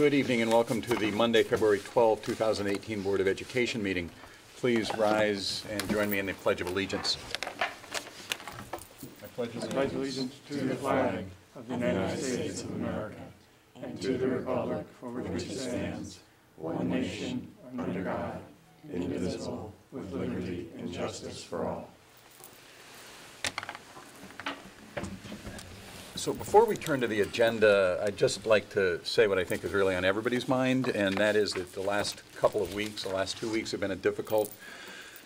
Good evening and welcome to the Monday, February 12, 2018 Board of Education meeting. Please rise and join me in the Pledge of Allegiance. I pledge allegiance to the flag of the United States of America and to the republic for which it stands, one nation, under God, indivisible, with liberty and justice for all. So before we turn to the agenda, I'd just like to say what I think is really on everybody's mind, and that is that the last couple of weeks, the last two weeks have been a difficult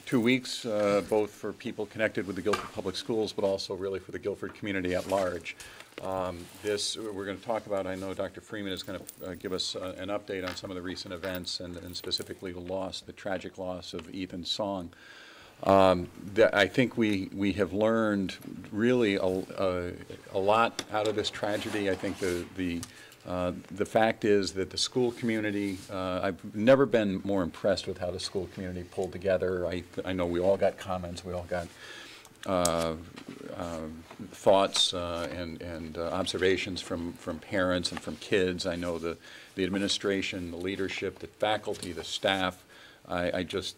two weeks, uh, both for people connected with the Guilford Public Schools, but also really for the Guilford community at large. Um, This, we're going to talk about, I know Dr. Freeman is going to give us uh, an update on some of the recent events and and specifically the loss, the tragic loss of Ethan Song. Um, I think we, we have learned really a, a, a lot out of this tragedy. I think the, the, uh, the fact is that the school community, uh, I've never been more impressed with how the school community pulled together. I, I know we all got comments, we all got uh, uh, thoughts uh, and, and uh, observations from, from parents and from kids. I know the, the administration, the leadership, the faculty, the staff. I, I just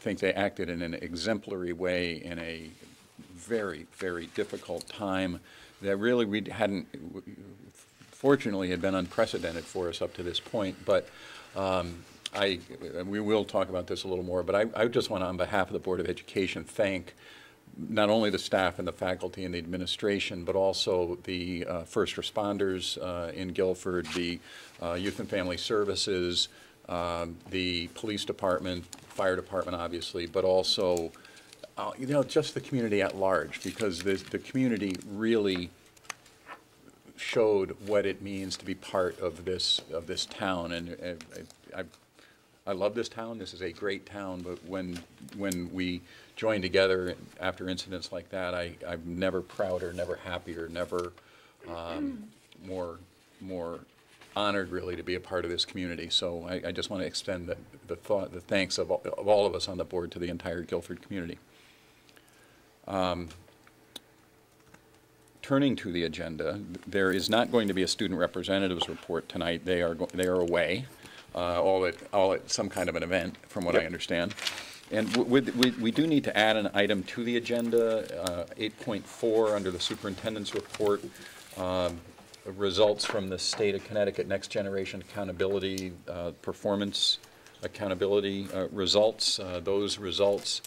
think they acted in an exemplary way in a very, very difficult time that really we hadn't, fortunately, had been unprecedented for us up to this point. But um, I, we will talk about this a little more, but I, I just want to, on behalf of the Board of Education, thank not only the staff and the faculty and the administration, but also the uh, first responders uh, in Guilford, the uh, Youth and Family Services, um, the police department, fire department, obviously, but also, uh, you know, just the community at large, because the, the community really showed what it means to be part of this, of this town. And uh, I, I, I love this town, this is a great town, but when, when we join together after incidents like that, I, I'm never prouder, never happier, never um, more, more honored really to be a part of this community. So I, I just want to extend the, the thought, the thanks of all, of all of us on the board to the entire Guilford community. Um, turning to the agenda, there is not going to be a student representatives report tonight. They are, they are away, uh, all at, all at some kind of an event, from what I understand. And we, we, we do need to add an item to the agenda, uh, 8.4 under the superintendent's report. Um, results from the state of Connecticut Next Generation Accountability uh, Performance Accountability uh, results. Uh, those results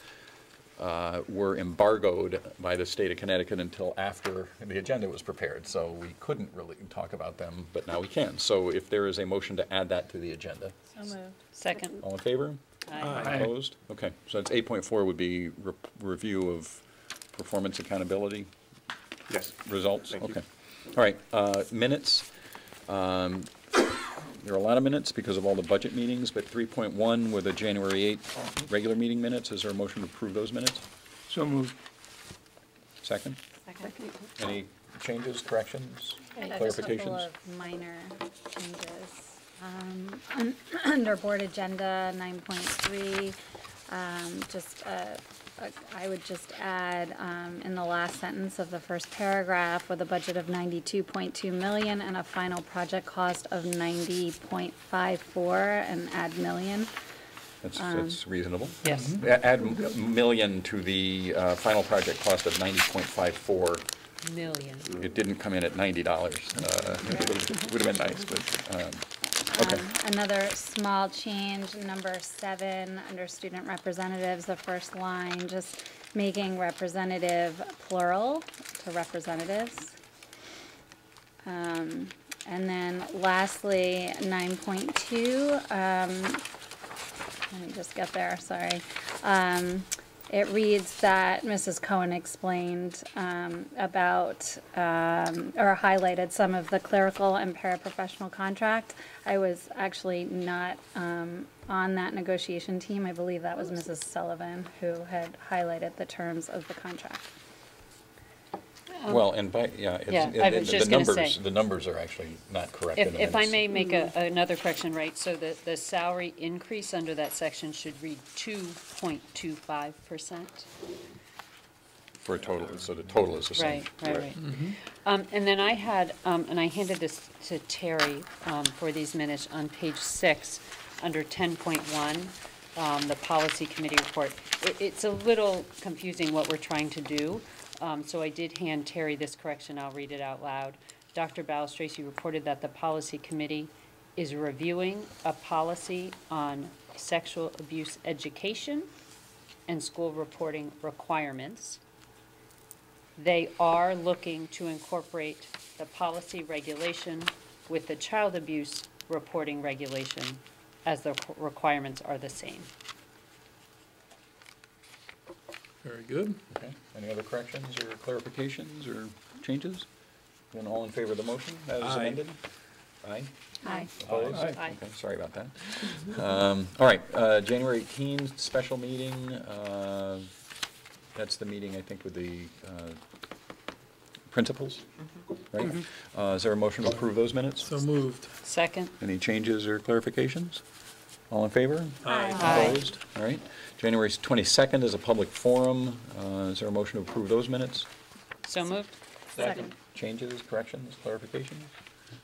uh, were embargoed by the state of Connecticut until after the agenda was prepared. So we couldn't really talk about them, but now we can. So if there is a motion to add that to the agenda. So moved. Second. All in favor? Aye. Opposed? Okay, so it's 8.4 would be re- review of performance accountability Yes. results? Thank you. Okay. All right, uh, minutes. Um, There are a lot of minutes because of all the budget meetings, but 3.1 were the January 8th regular meeting minutes. Is there a motion to approve those minutes? So moved. Second? Second. Any changes, corrections, Yeah, Just a couple clarifications? of minor changes. Um, un- Under board agenda nine point three, um, just, uh, uh, I would just add, um, in the last sentence of the first paragraph, with a budget of ninety-two point two million and a final project cost of ninety point five four, and add million. That's, um, that's reasonable. Yes. A- Add m- million to the uh, final project cost of 90.54. Million. It didn't come in at $90. Uh, It would have been nice, but, um, okay. Um, Another small change, number seven, under student representatives, the first line, just making representative plural to representatives. Um, And then lastly, nine point two, um, let me just get there, sorry. Um, It reads that Mrs. Cohen explained um, about, um, or highlighted some of the clerical and paraprofessional contract. I was actually not um, on that negotiation team. I believe that was Mrs. Sullivan who had highlighted the terms of the contract. Well, and by, yeah. it's- Yeah, I was the- just the gonna numbers- say. The numbers are actually not correct in If, the if I minutes. may make a, another correction, right, so the, the salary increase under that section should read two point two five percent For a total, so the total is the same. Right, right, right. Um, and then I had, um, and I handed this to Terry, um, for these minutes on page six, under ten point one, um, the policy committee report. It, it's a little confusing what we're trying to do, um, so I did hand Terry this correction, I'll read it out loud. Dr. Balistraci reported that the policy committee is reviewing a policy on sexual abuse education and school reporting requirements. They are looking to incorporate the policy regulation with the child abuse reporting regulation as the requirements are the same. Very good. Okay, any other corrections or clarifications or changes? Then all in favor of the motion as Aye. amended? Aye? Aye. Opposed? Aye. Aye. Okay, sorry about that. Um, All right, uh, January 18, special meeting. uh, That's the meeting, I think, with the uh, principals, right? Uh, Is there a motion to approve those minutes? So moved. Second? Any changes or clarifications? All in favor? Aye. Aye. Opposed? All right. January 22nd is a public forum. Uh, Is there a motion to approve those minutes? So moved? Second. Changes, corrections, clarifications?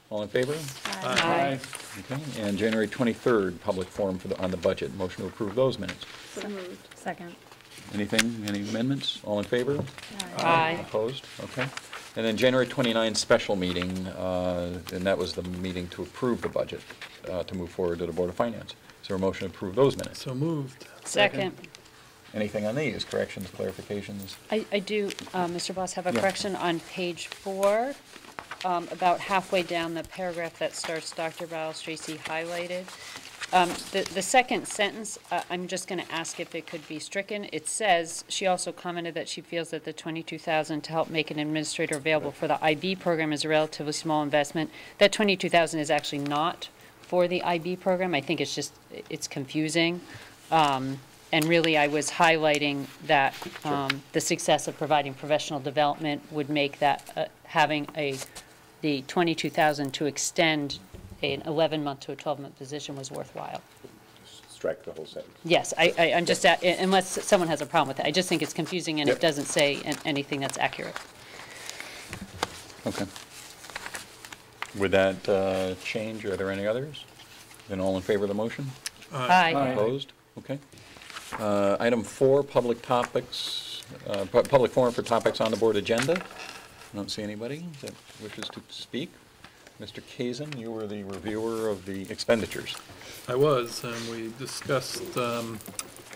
All in favor? Aye. Okay, and January 23rd, public forum for the, on the budget. Motion to approve those minutes. So moved. Second. Anything, any amendments? All in favor? Aye. Opposed? Okay. And then January 29th, special meeting, uh, and that was the meeting to approve the budget, uh, to move forward to the Board of Finance. Is there a motion to approve those minutes? So moved. Second. Anything on these, corrections, clarifications? I, I do, uh, Mr. Bloss, have a Yeah. correction on page four, um, about halfway down the paragraph that starts Dr. Tracy highlighted. Um, The, the second sentence, uh, I'm just going to ask if it could be stricken. It says, she also commented that she feels that the 22,000 to help make an administrator available for the IB program is a relatively small investment. That 22,000 is actually not for the IB program. I think it's just, it's confusing. Um, And really, I was highlighting that um, the success of providing professional development would make that, uh, having a, the 22,000 to extend an 11-month to a 12-month position was worthwhile. strike the whole sentence. Yes, I, I, I'm just, at- unless someone has a problem with it, I just think it's confusing and it doesn't say anything that's accurate. Okay. Would that uh, change, are there any others? Then all in favor of the motion? Aye. Aye. Opposed? Okay. Uh, Item four, public topics, uh, pu- public forum for topics on the board agenda. I don't see anybody that wishes to speak. Mr. Kazin, you were the reviewer of the expenditures. I was, and we discussed um,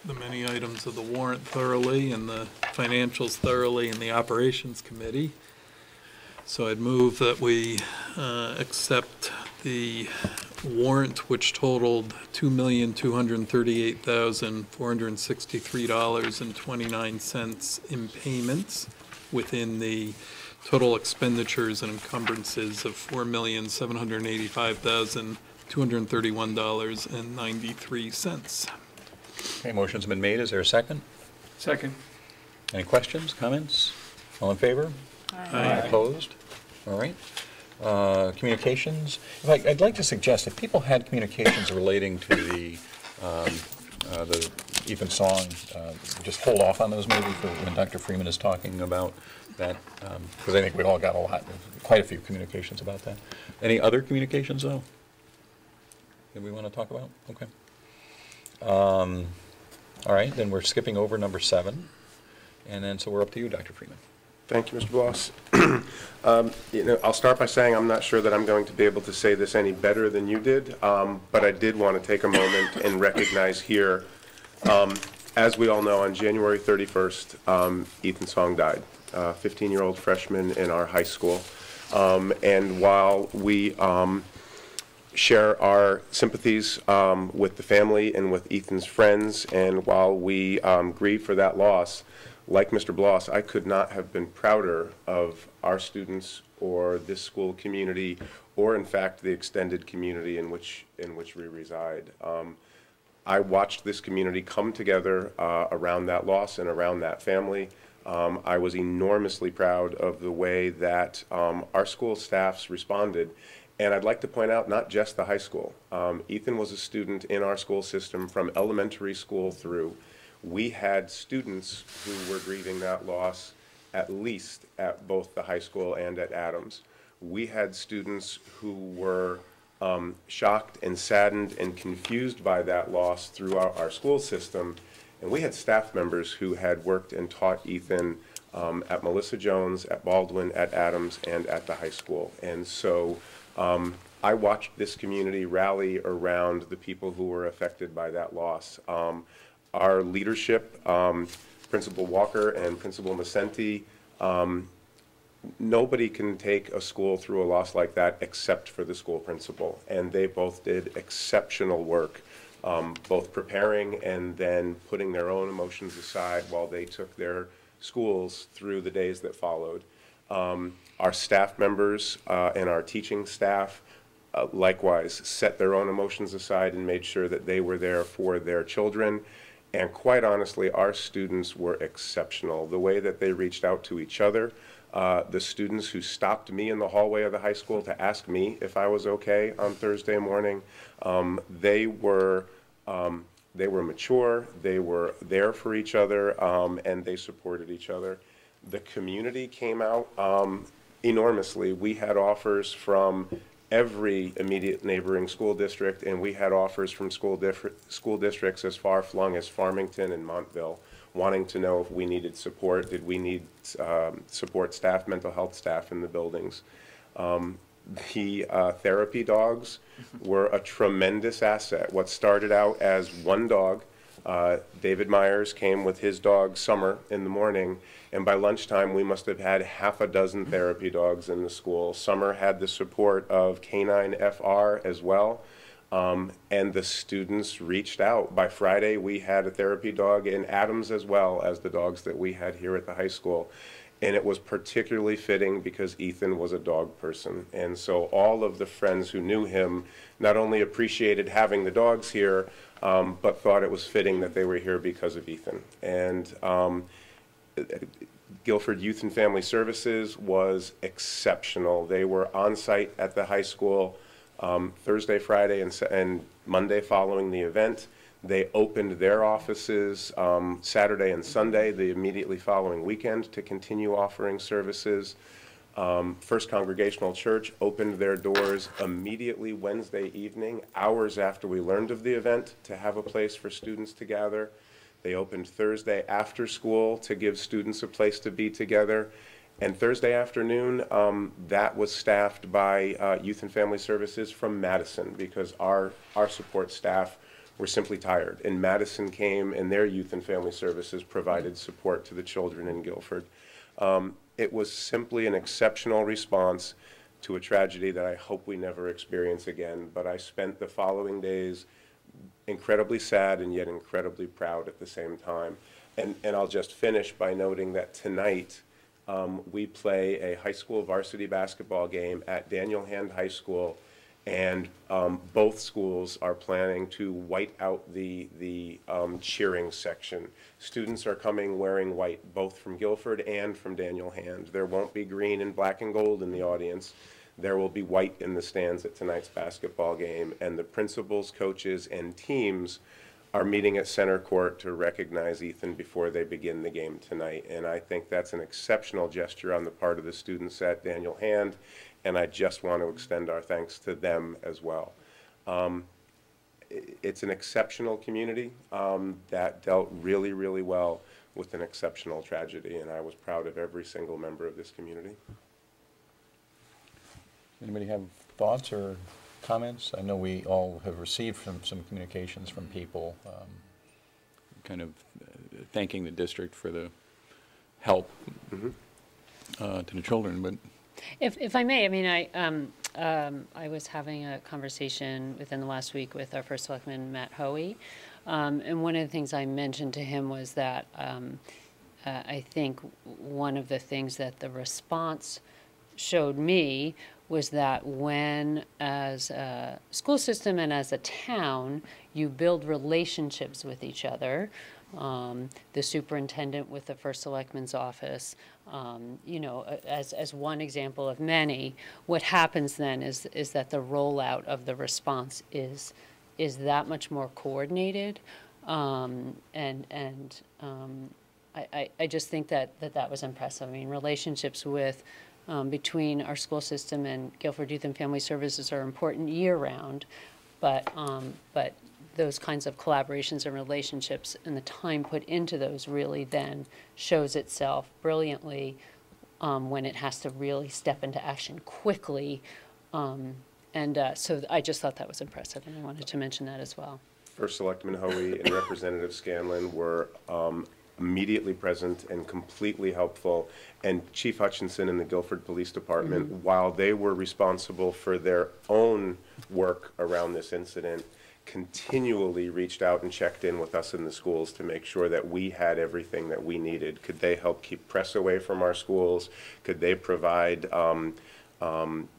the many items of the warrant thoroughly and the financials thoroughly in the Operations Committee. So I'd move that we uh, accept the warrant, which totaled $2,238,463.29 in payments within the total expenditures and encumbrances of $4,785,231.93. Okay, motion's been made. Is there a second? Second. Any questions, comments? All in favor? Aye. Opposed? All right. Uh, Communications, If I- I'd like to suggest if people had communications relating to the, um, uh, the Ethan Song, uh, just hold off on those maybe for when Dr. Freeman is talking about that, because I think we all got a lot, quite a few communications about that. Any other communications, though, that we want to talk about? Okay. Um, All right, then we're skipping over number seven, and then, so we're up to you, Dr. Freeman. Thank you, Mr. Bloss. Um, You know, I'll start by saying I'm not sure that I'm going to be able to say this any better than you did, um, but I did want to take a moment and recognize here, um, as we all know, on January 31st, um, Ethan Song died, a 15-year-old freshman in our high school. Um, And while we um, share our sympathies um, with the family and with Ethan's friends, and while we um, grieve for that loss, like Mr. Bloss, I could not have been prouder of our students or this school community, or in fact, the extended community in which, in which we reside. Um, I watched this community come together uh, around that loss and around that family. Um, I was enormously proud of the way that um, our school staffs responded. And I'd like to point out, not just the high school. Um, Ethan was a student in our school system from elementary school through. We had students who were grieving that loss at least at both the high school and at Adams. We had students who were um, shocked and saddened and confused by that loss throughout our school system. And we had staff members who had worked and taught Ethan um, at Melissa Jones, at Baldwin, at Adams, and at the high school. And so um, I watched this community rally around the people who were affected by that loss. Um, Our leadership, um, Principal Walker and Principal Macenti, nobody can take a school through a loss like that except for the school principal. And they both did exceptional work, um, both preparing and then putting their own emotions aside while they took their schools through the days that followed. Um, Our staff members uh, and our teaching staff uh, likewise set their own emotions aside and made sure that they were there for their children. And quite honestly, our students were exceptional. The way that they reached out to each other, uh, the students who stopped me in the hallway of the high school to ask me if I was okay on Thursday morning, um, they were um, they were mature, they were there for each other, um, and they supported each other. The community came out um, enormously. We had offers from every immediate neighboring school district, and we had offers from school school districts as far flung as Farmington and Montville, wanting to know if we needed support, did we need um, support staff, mental health staff in the buildings. Um, The uh, therapy dogs were a tremendous asset. What started out as one dog, uh, David Myers came with his dog Summer in the morning, and by lunchtime, we must have had half a dozen therapy dogs in the school. Summer had the support of Canine FR as well, um, and the students reached out. By Friday, we had a therapy dog in Adams as well as the dogs that we had here at the high school. And it was particularly fitting because Ethan was a dog person. And so all of the friends who knew him not only appreciated having the dogs here, um, but thought it was fitting that they were here because of Ethan. And um, Guilford Youth and Family Services was exceptional. They were on site at the high school um, Thursday, Friday, and, and Monday following the event. They opened their offices um, Saturday and Sunday, the immediately following weekend, to continue offering services. Um, First Congregational Church opened their doors immediately Wednesday evening, hours after we learned of the event, to have a place for students to gather. They opened Thursday after school to give students a place to be together. And Thursday afternoon, um, that was staffed by uh, Youth and Family Services from Madison because our, our support staff were simply tired. And Madison came and their Youth and Family Services provided support to the children in Guilford. Um, it was simply an exceptional response to a tragedy that I hope we never experience again. But I spent the following days incredibly sad and yet incredibly proud at the same time. And, and I'll just finish by noting that tonight, um, we play a high school varsity basketball game at Daniel Hand High School. And, um, both schools are planning to white out the, the, um, cheering section. Students are coming wearing white, both from Guilford and from Daniel Hand. There won't be green and black and gold in the audience. There will be white in the stands at tonight's basketball game, and the principals, coaches, and teams are meeting at center court to recognize Ethan before they begin the game tonight. And I think that's an exceptional gesture on the part of the students at Daniel Hand, and I just want to extend our thanks to them as well. Um, It's an exceptional community um, that dealt really, really well with an exceptional tragedy, and I was proud of every single member of this community. Anybody have thoughts or comments? I know we all have received from some communications from people, um, kind of uh, thanking the district for the help uh, to the children, but If, if I may, I mean, I, um, um, I was having a conversation within the last week with our first selectman, Matt Hoey. Um, and one of the things I mentioned to him was that, um, uh, I think one of the things that the response showed me was that when, as a school system and as a town, you build relationships with each other, um, the superintendent with the first selectman's office, um, you know, as, as one example of many, what happens then is, is that the rollout of the response is, is that much more coordinated. Um, and, and, um, I, I, I just think that, that that was impressive. I mean, relationships with, um, between our school system and Guilford Youth and Family Services are important year-round, but, um, but those kinds of collaborations and relationships and the time put into those really then shows itself brilliantly um, when it has to really step into action quickly. Um, and uh, so I just thought that was impressive, and I wanted to mention that as well. First Selectman Hoey and Representative Scanlon were um, immediately present and completely helpful. And Chief Hutchinson and the Guilford Police Department, while they were responsible for their own work around this incident, continually reached out and checked in with us in the schools to make sure that we had everything that we needed. Could they help keep press away from our schools? Could they provide um, um,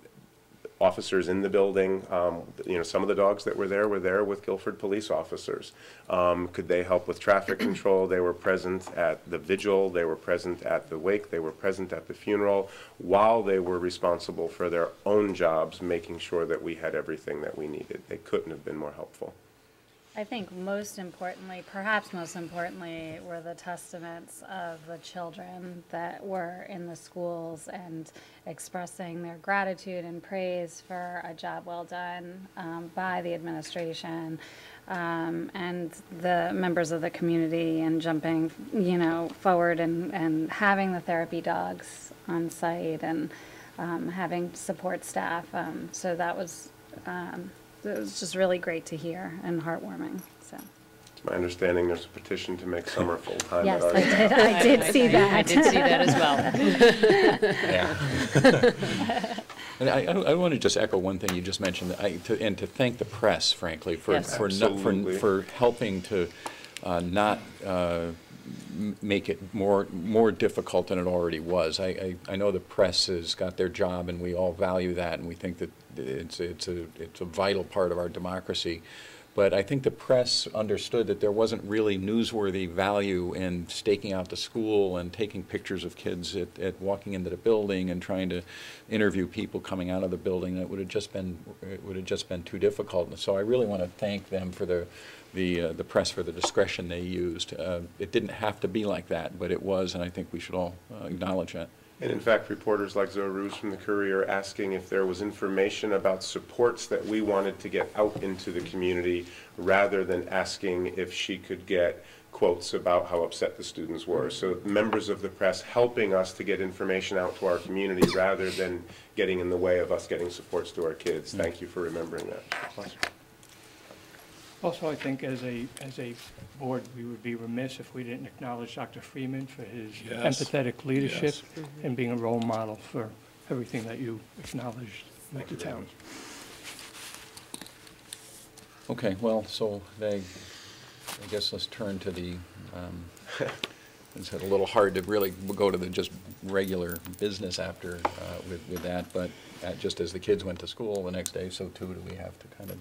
officers in the building. Um, You know, some of the dogs that were there were there with Guilford police officers. Um, Could they help with traffic control? They were present at the vigil, they were present at the wake, they were present at the funeral, while they were responsible for their own jobs, making sure that we had everything that we needed. They couldn't have been more helpful. I think most importantly, perhaps most importantly, were the testaments of the children that were in the schools and expressing their gratitude and praise for a job well done um, by the administration um, and the members of the community and jumping, you know, forward and, and having the therapy dogs on site and um, having support staff. Um, so that was um, it was just really great to hear and heartwarming, so. It's my understanding there's a petition to make summer full-time at Yes, our. I did, I did see that. I that. did see that as well. Yeah. And I, I want to just echo one thing you just mentioned, I, to, and to thank the press, frankly, for, Yes. for, not- Absolutely. for, for helping to uh, not uh, m- make it more, more difficult than it already was. I, I, I know the press has got their job, and we all value that, and we think that it's, it's a, it's a vital part of our democracy. But I think the press understood that there wasn't really newsworthy value in staking out the school and taking pictures of kids at, at walking into the building and trying to interview people coming out of the building. It would have just been, it would have just been too difficult. And so I really want to thank them for the, the, uh, the press for the discretion they used. Uh, It didn't have to be like that, but it was, and I think we should all uh, acknowledge that. And in fact, reporters like Zoe Ruse from the Courier asking if there was information about supports that we wanted to get out into the community, rather than asking if she could get quotes about how upset the students were. So members of the press helping us to get information out to our community, rather than getting in the way of us getting supports to our kids. Thank you for remembering that. Also, I think as a, as a board, we would be remiss if we didn't acknowledge Dr. Freeman for his Yes. empathetic leadership and being a role model for everything that you acknowledged with the town. Okay, well, so they, I guess let's turn to the, um, it's a little hard to really go to the just regular business after, uh, with, with that, but uh, just as the kids went to school the next day, so too do we have to kind of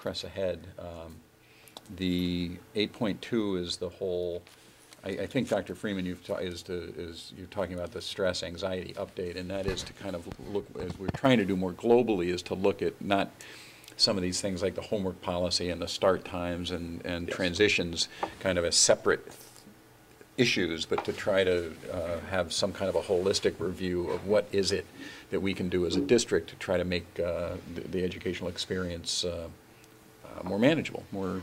press ahead. Um, The eight point two is the whole, I, I think, Dr. Freeman, you've, ta- is to, is, you're talking about the stress anxiety update, and that is to kind of look, as we're trying to do more globally, is to look at not some of these things like the homework policy and the start times and, and Yes. transitions kind of as separate issues, but to try to uh, have some kind of a holistic review of what is it that we can do as a district to try to make uh, the the educational experience uh, more manageable, more,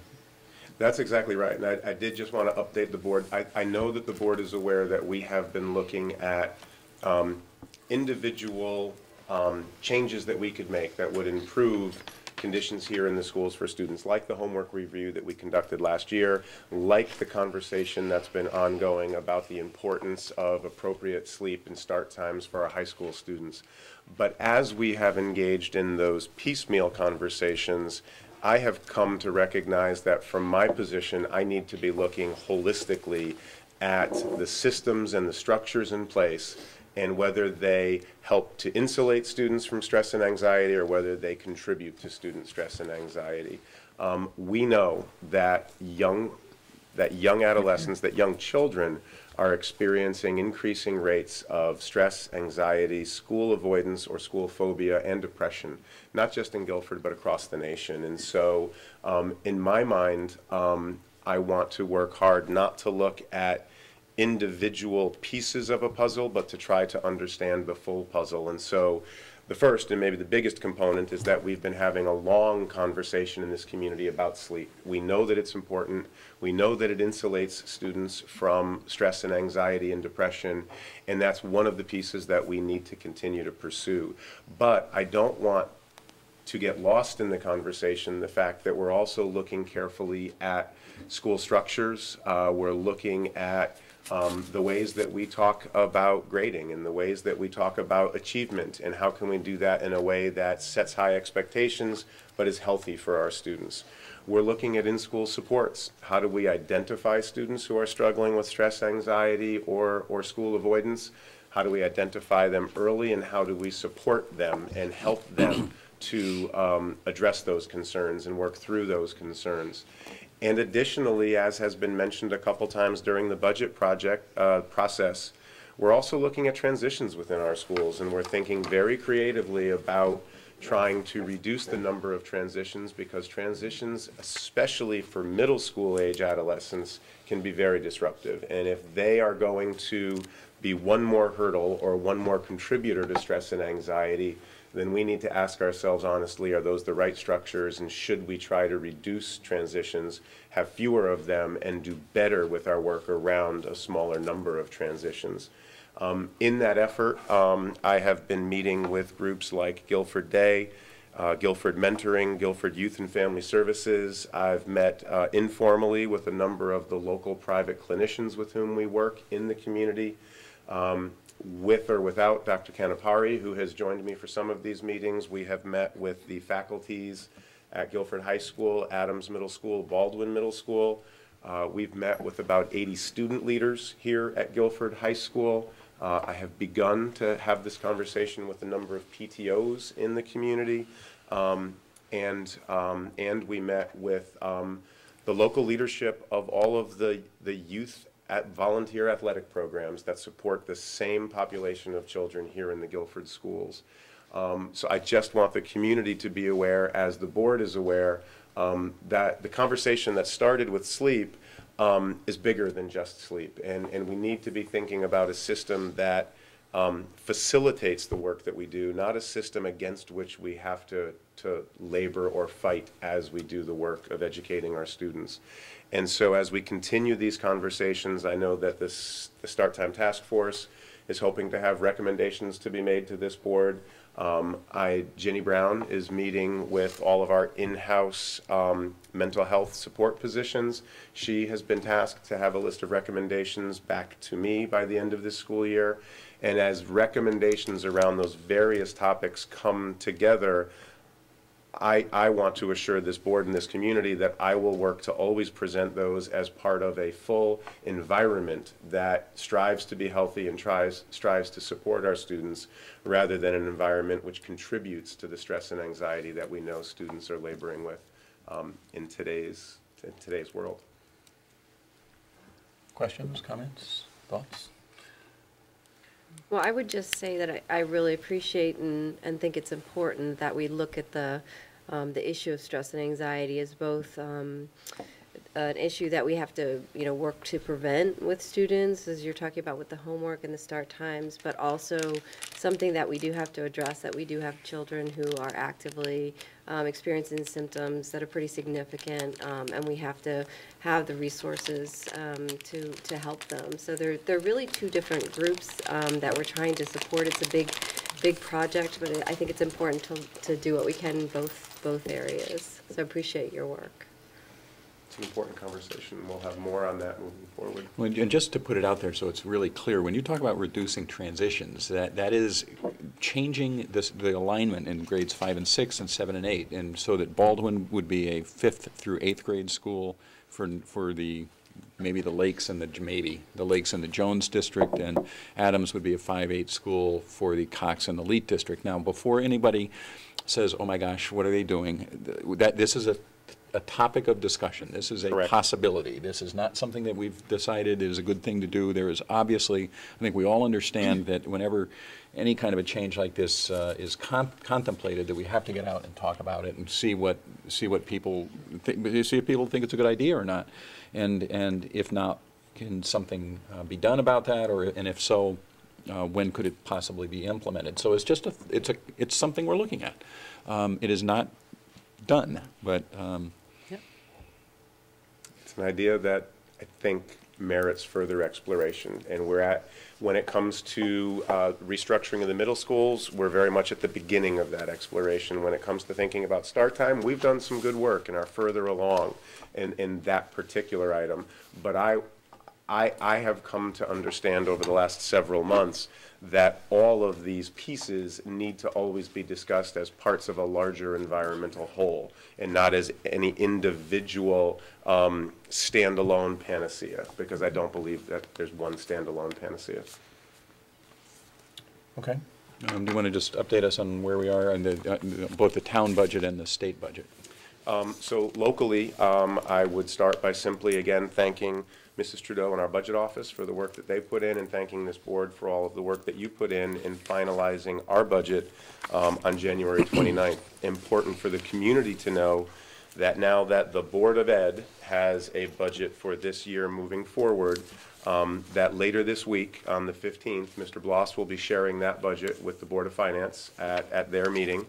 That's exactly right, and I, I did just want to update the board. I, I know that the board is aware that we have been looking at um, individual um, changes that we could make that would improve conditions here in the schools for students, like the homework review that we conducted last year, like the conversation that's been ongoing about the importance of appropriate sleep and start times for our high school students. But as we have engaged in those piecemeal conversations, I have come to recognize that from my position, I need to be looking holistically at the systems and the structures in place and whether they help to insulate students from stress and anxiety or whether they contribute to student stress and anxiety. Um, we know that young, that young adolescents, that young children are experiencing increasing rates of stress, anxiety, school avoidance or school phobia, and depression, not just in Guilford, but across the nation. And so, um, in my mind, um, I want to work hard not to look at individual pieces of a puzzle, but to try to understand the full puzzle. And so the first and maybe the biggest component is that we've been having a long conversation in this community about sleep. We know that it's important. We know that it insulates students from stress and anxiety and depression, and that's one of the pieces that we need to continue to pursue. But I don't want to get lost in the conversation, the fact that we're also looking carefully at school structures. Uh, we're looking at um, the ways that we talk about grading and the ways that we talk about achievement and how can we do that in a way that sets high expectations but is healthy for our students. We're looking at in-school supports. How do we identify students who are struggling with stress, anxiety, or, or school avoidance? How do we identify them early and how do we support them and help them to um, address those concerns and work through those concerns? And additionally, as has been mentioned a couple times during the budget project, uh, process, we're also looking at transitions within our schools, and we're thinking very creatively about trying to reduce the number of transitions, because transitions, especially for middle school age adolescents, can be very disruptive. And if they are going to be one more hurdle or one more contributor to stress and anxiety, then we need to ask ourselves honestly, are those the right structures and should we try to reduce transitions, have fewer of them, and do better with our work around a smaller number of transitions? Um, in that effort, um, I have been meeting with groups like Guilford Day, uh, Guilford Mentoring, Guilford Youth and Family Services. I've met uh, informally with a number of the local private clinicians with whom we work in the community. Um, with or without Dr. Kanapari, who has joined me for some of these meetings. We have met with the faculties at Guilford High School, Adams Middle School, Baldwin Middle School. Uh, we've met with about 80 student leaders here at Guilford High School. Uh, I have begun to have this conversation with a number of PTOs in the community. Um, and, um, and we met with um, the local leadership of all of the, the youth at volunteer athletic programs that support the same population of children here in the Guilford schools. Um, so I just want the community to be aware, as the board is aware, um, that the conversation that started with sleep um, is bigger than just sleep. And, and we need to be thinking about a system that um, facilitates the work that we do, not a system against which we have to, to labor or fight as we do the work of educating our students. And so as we continue these conversations, I know that this, the Start Time Task Force is hoping to have recommendations to be made to this board. Um, I, Jenny Brown is meeting with all of our in-house um, mental health support positions. She has been tasked to have a list of recommendations back to me by the end of this school year. And as recommendations around those various topics come together, I, I want to assure this board and this community that I will work to always present those as part of a full environment that strives to be healthy and tries, strives to support our students rather than an environment which contributes to the stress and anxiety that we know students are laboring with um, in today's, in today's world. Questions, comments, thoughts? Well, I would just say that I, I really appreciate and, and think it's important that we look at the, um, the issue of stress and anxiety is both, um, an issue that we have to, you know, work to prevent with students, as you're talking about with the homework and the start times, but also something that we do have to address, that we do have children who are actively um, experiencing symptoms that are pretty significant, um, and we have to have the resources um, to, to help them. So they're, they're really two different groups um, that we're trying to support. It's a big, big project, but I think it's important to, to do what we can both, both areas. So I appreciate your work. It's an important conversation. We'll have more on that moving forward. Well, And just to put it out there so it's really clear, when you talk about reducing transitions, that, that is changing this, the alignment in grades five and six and seven and eight, and so that Baldwin would be a fifth through eighth grade school for, for the, maybe the Lakes and the, maybe, the Lakes and the Jones District, and Adams would be a five-eight school for the Cox and the Leete District. Now, before anybody says, oh my gosh, what are they doing, th- that, this is a, a topic of discussion. This is a Correct. possibility. This is not something that we've decided is a good thing to do. There is obviously, I think we all understand that whenever any kind of a change like this uh, is con- contemplated, that we have to get out and talk about it and see what, see what people, thi- see if people think it's a good idea or not. And, and if not, can something uh, be done about that, or, and if so, uh, when could it possibly be implemented? So it's just a, it's a, it's something we're looking at. Um, It is not done, but um, It's an idea that I think merits further exploration. And we're at, when it comes to uh, restructuring of the middle schools, we're very much at the beginning of that exploration. When it comes to thinking about start time, we've done some good work and are further along in, in that particular item. But I, I, I have come to understand over the last several months that all of these pieces need to always be discussed as parts of a larger environmental whole and not as any individual um, standalone panacea, because I don't believe that there's one standalone panacea. Okay. Um, Do you want to just update us on where we are on the, uh, both the town budget and the state budget? So locally, um, I would start by simply, again, thanking Mrs. Trudeau and our budget office for the work that they put in, and thanking this board for all of the work that you put in in finalizing our budget um, on January 29th. Important for the community to know that now that the Board of Ed has a budget for this year moving forward, um, that later this week, on the 15th, Mr. Bloss will be sharing that budget with the Board of Finance at, at their meeting.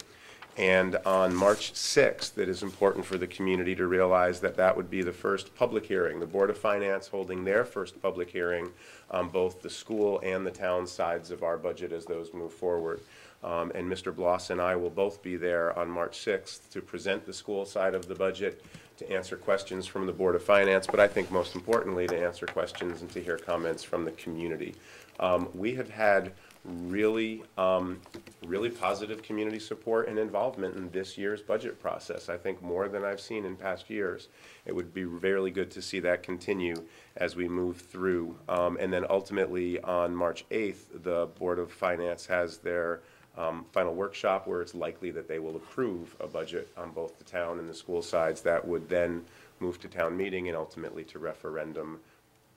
And on March 6th, it is important for the community to realize that that would be the first public hearing, the Board of Finance holding their first public hearing on both the school and the town sides of our budget as those move forward. Um, And Mr. Bloss and I will both be there on March 6th to present the school side of the budget, to answer questions from the Board of Finance, but I think most importantly, to answer questions and to hear comments from the community. Um, We have had really, um, really positive community support and involvement in this year's budget process. I think more than I've seen in past years. It would be really good to see that continue as we move through. Um, and then ultimately, on March 8th, the Board of Finance has their um, final workshop where it's likely that they will approve a budget on both the town and the school sides that would then move to town meeting and ultimately to referendum,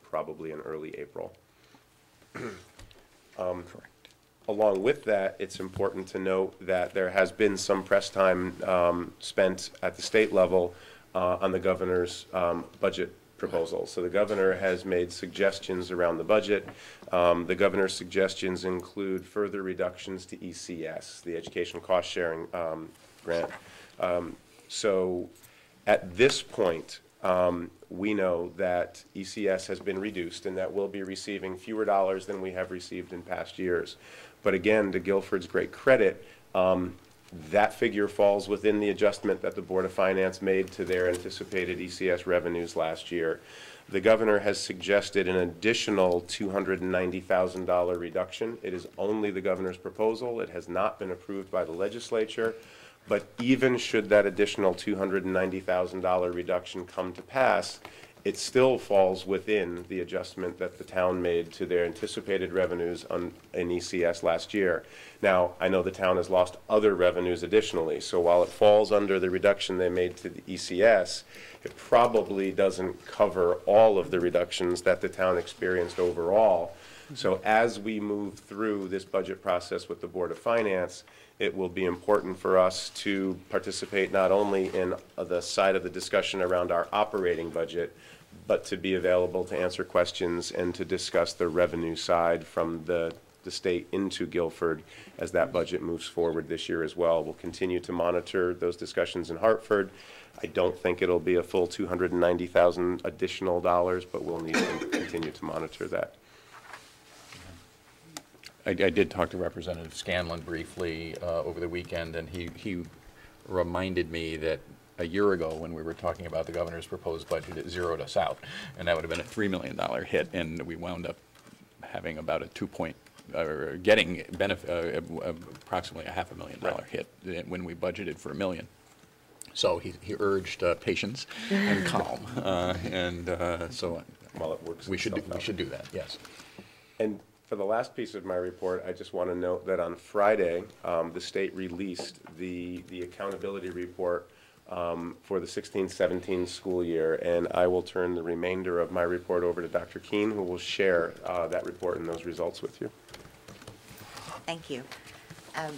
probably in early April. Correct. Along with that, it's important to note that there has been some press time um, spent at the state level uh, on the governor's um, budget proposal. So the governor has made suggestions around the budget. Um, The governor's suggestions include further reductions to ECS, the Education Cost Sharing um, Grant. Um, So at this point, um, we know that ECS has been reduced and that we'll be receiving fewer dollars than we have received in past years. But again, to Guilford's great credit, um, that figure falls within the adjustment that the Board of Finance made to their anticipated ECS revenues last year. The governor has suggested an additional $290,000 reduction. It is only the governor's proposal. It has not been approved by the legislature. But even should that additional $290,000 reduction come to pass, it still falls within the adjustment that the town made to their anticipated revenues on, in ECS last year. Now, I know the town has lost other revenues additionally, so while it falls under the reduction they made to the ECS, it probably doesn't cover all of the reductions that the town experienced overall. So as we move through this budget process with the Board of Finance, it will be important for us to participate not only in the side of the discussion around our operating budget, but to be available to answer questions and to discuss the revenue side from the, the state into Guilford as that budget moves forward this year as well. We'll continue to monitor those discussions in Hartford. I don't think it'll be a full 290,000 additional dollars, but we'll need to continue to monitor that. I, I did talk to Representative Scanlon briefly uh, over the weekend, and he, he reminded me that a year ago, when we were talking about the governor's proposed budget, it zeroed us out, and that would have been a $3 million hit, and we wound up having about a two point, or getting benefit, approximately a half a million dollar hit uh, when we budgeted for a million. So he, he urged uh, patience and calm, uh, and uh, so While it works we should, do- we should do that, yes. And for the last piece of my report, I just want to note that on Friday, um, the state released the, the accountability report um, for the 16-17 school year, and I will turn the remainder of my report over to Dr. Keen, who will share uh, that report and those results with you. Thank you. Um,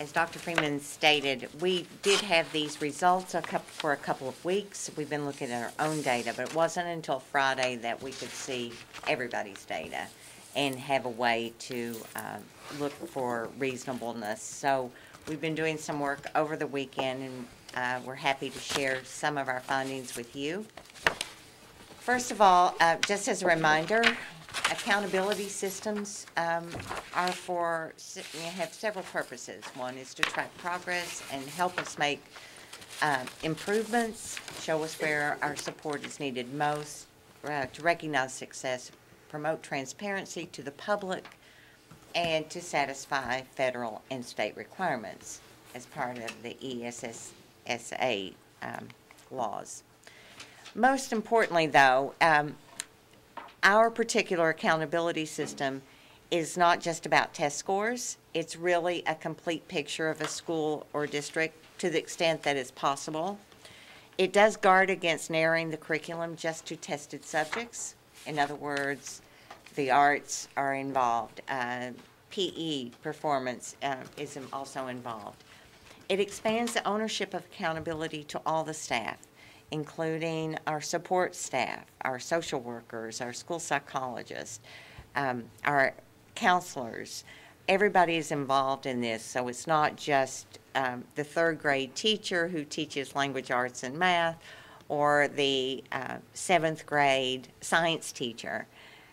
as Dr. Freeman stated, we did have these results a couple, for a couple of weeks. We've been looking at our own data, but it wasn't until Friday that we could see everybody's data and have a way to uh, look for reasonableness. So we've been doing some work over the weekend, and uh, we're happy to share some of our findings with you. First of all, uh, just as a reminder, accountability systems um, are for, you have several purposes. One is to track progress and help us make uh, improvements, show us where our support is needed most, uh, to recognize success, promote transparency to the public, and to satisfy federal and state requirements as part of the E ESSA um, laws. Most importantly, though, um, our particular accountability system is not just about test scores. It's really a complete picture of a school or district to the extent that is possible. It does guard against narrowing the curriculum just to tested subjects. In other words, the arts are involved. Uh, PE performance uh, is also involved. It expands the ownership of accountability to all the staff, including our support staff, our social workers, our school psychologists, um, our counselors. Everybody is involved in this, so it's not just um, the third grade teacher who teaches language arts and math or the uh, seventh grade science teacher.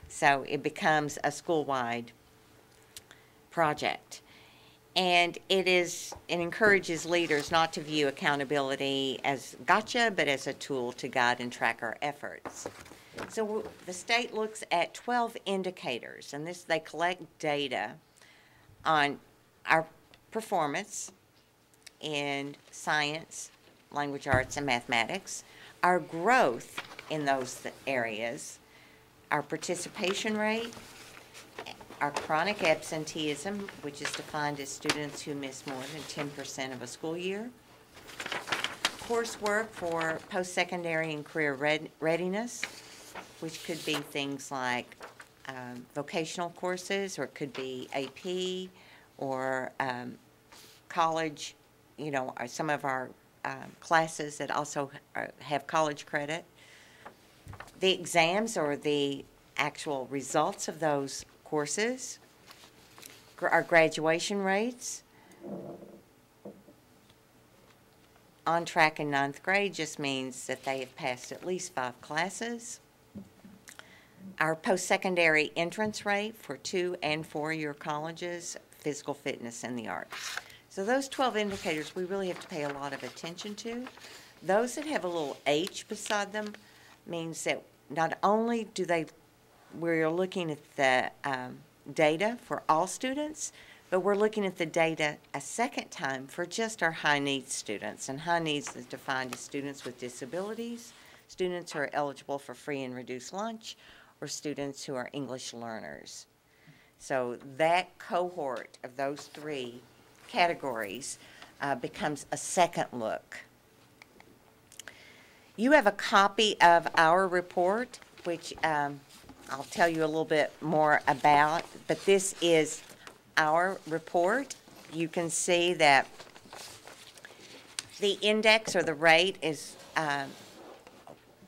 So it becomes a school-wide project. And it is, it encourages leaders not to view accountability as gotcha, but as a tool to guide and track our efforts. So the state looks at 12 indicators, and this, they collect data on our performance in science, language arts, and mathematics, our growth in those areas, our participation rate, our chronic absenteeism, which is defined as students who miss more than ten percent of a school year. Coursework for post-secondary and career read- readiness, which could be things like um, vocational courses, or it could be AP, or um, college, you know, some of our um, classes that also are- have college credit. The exams or the actual results of those courses, gr- our graduation rates. On track in ninth grade just means that they have passed at least five classes. Our post-secondary entrance rate for two and four-year colleges, physical fitness, and the arts. So those 12 indicators, we really have to pay a lot of attention to. Those that have a little H beside them means that not only do they we're looking at the um, data for all students, but we're looking at the data a second time for just our high needs students. And high needs is defined as students with disabilities, students who are eligible for free and reduced lunch, or students who are English learners. So that cohort of those three categories uh, becomes a second look. You have a copy of our report, which um, I'll tell you a little bit more about, but this is our report. You can see that the index or the rate is um,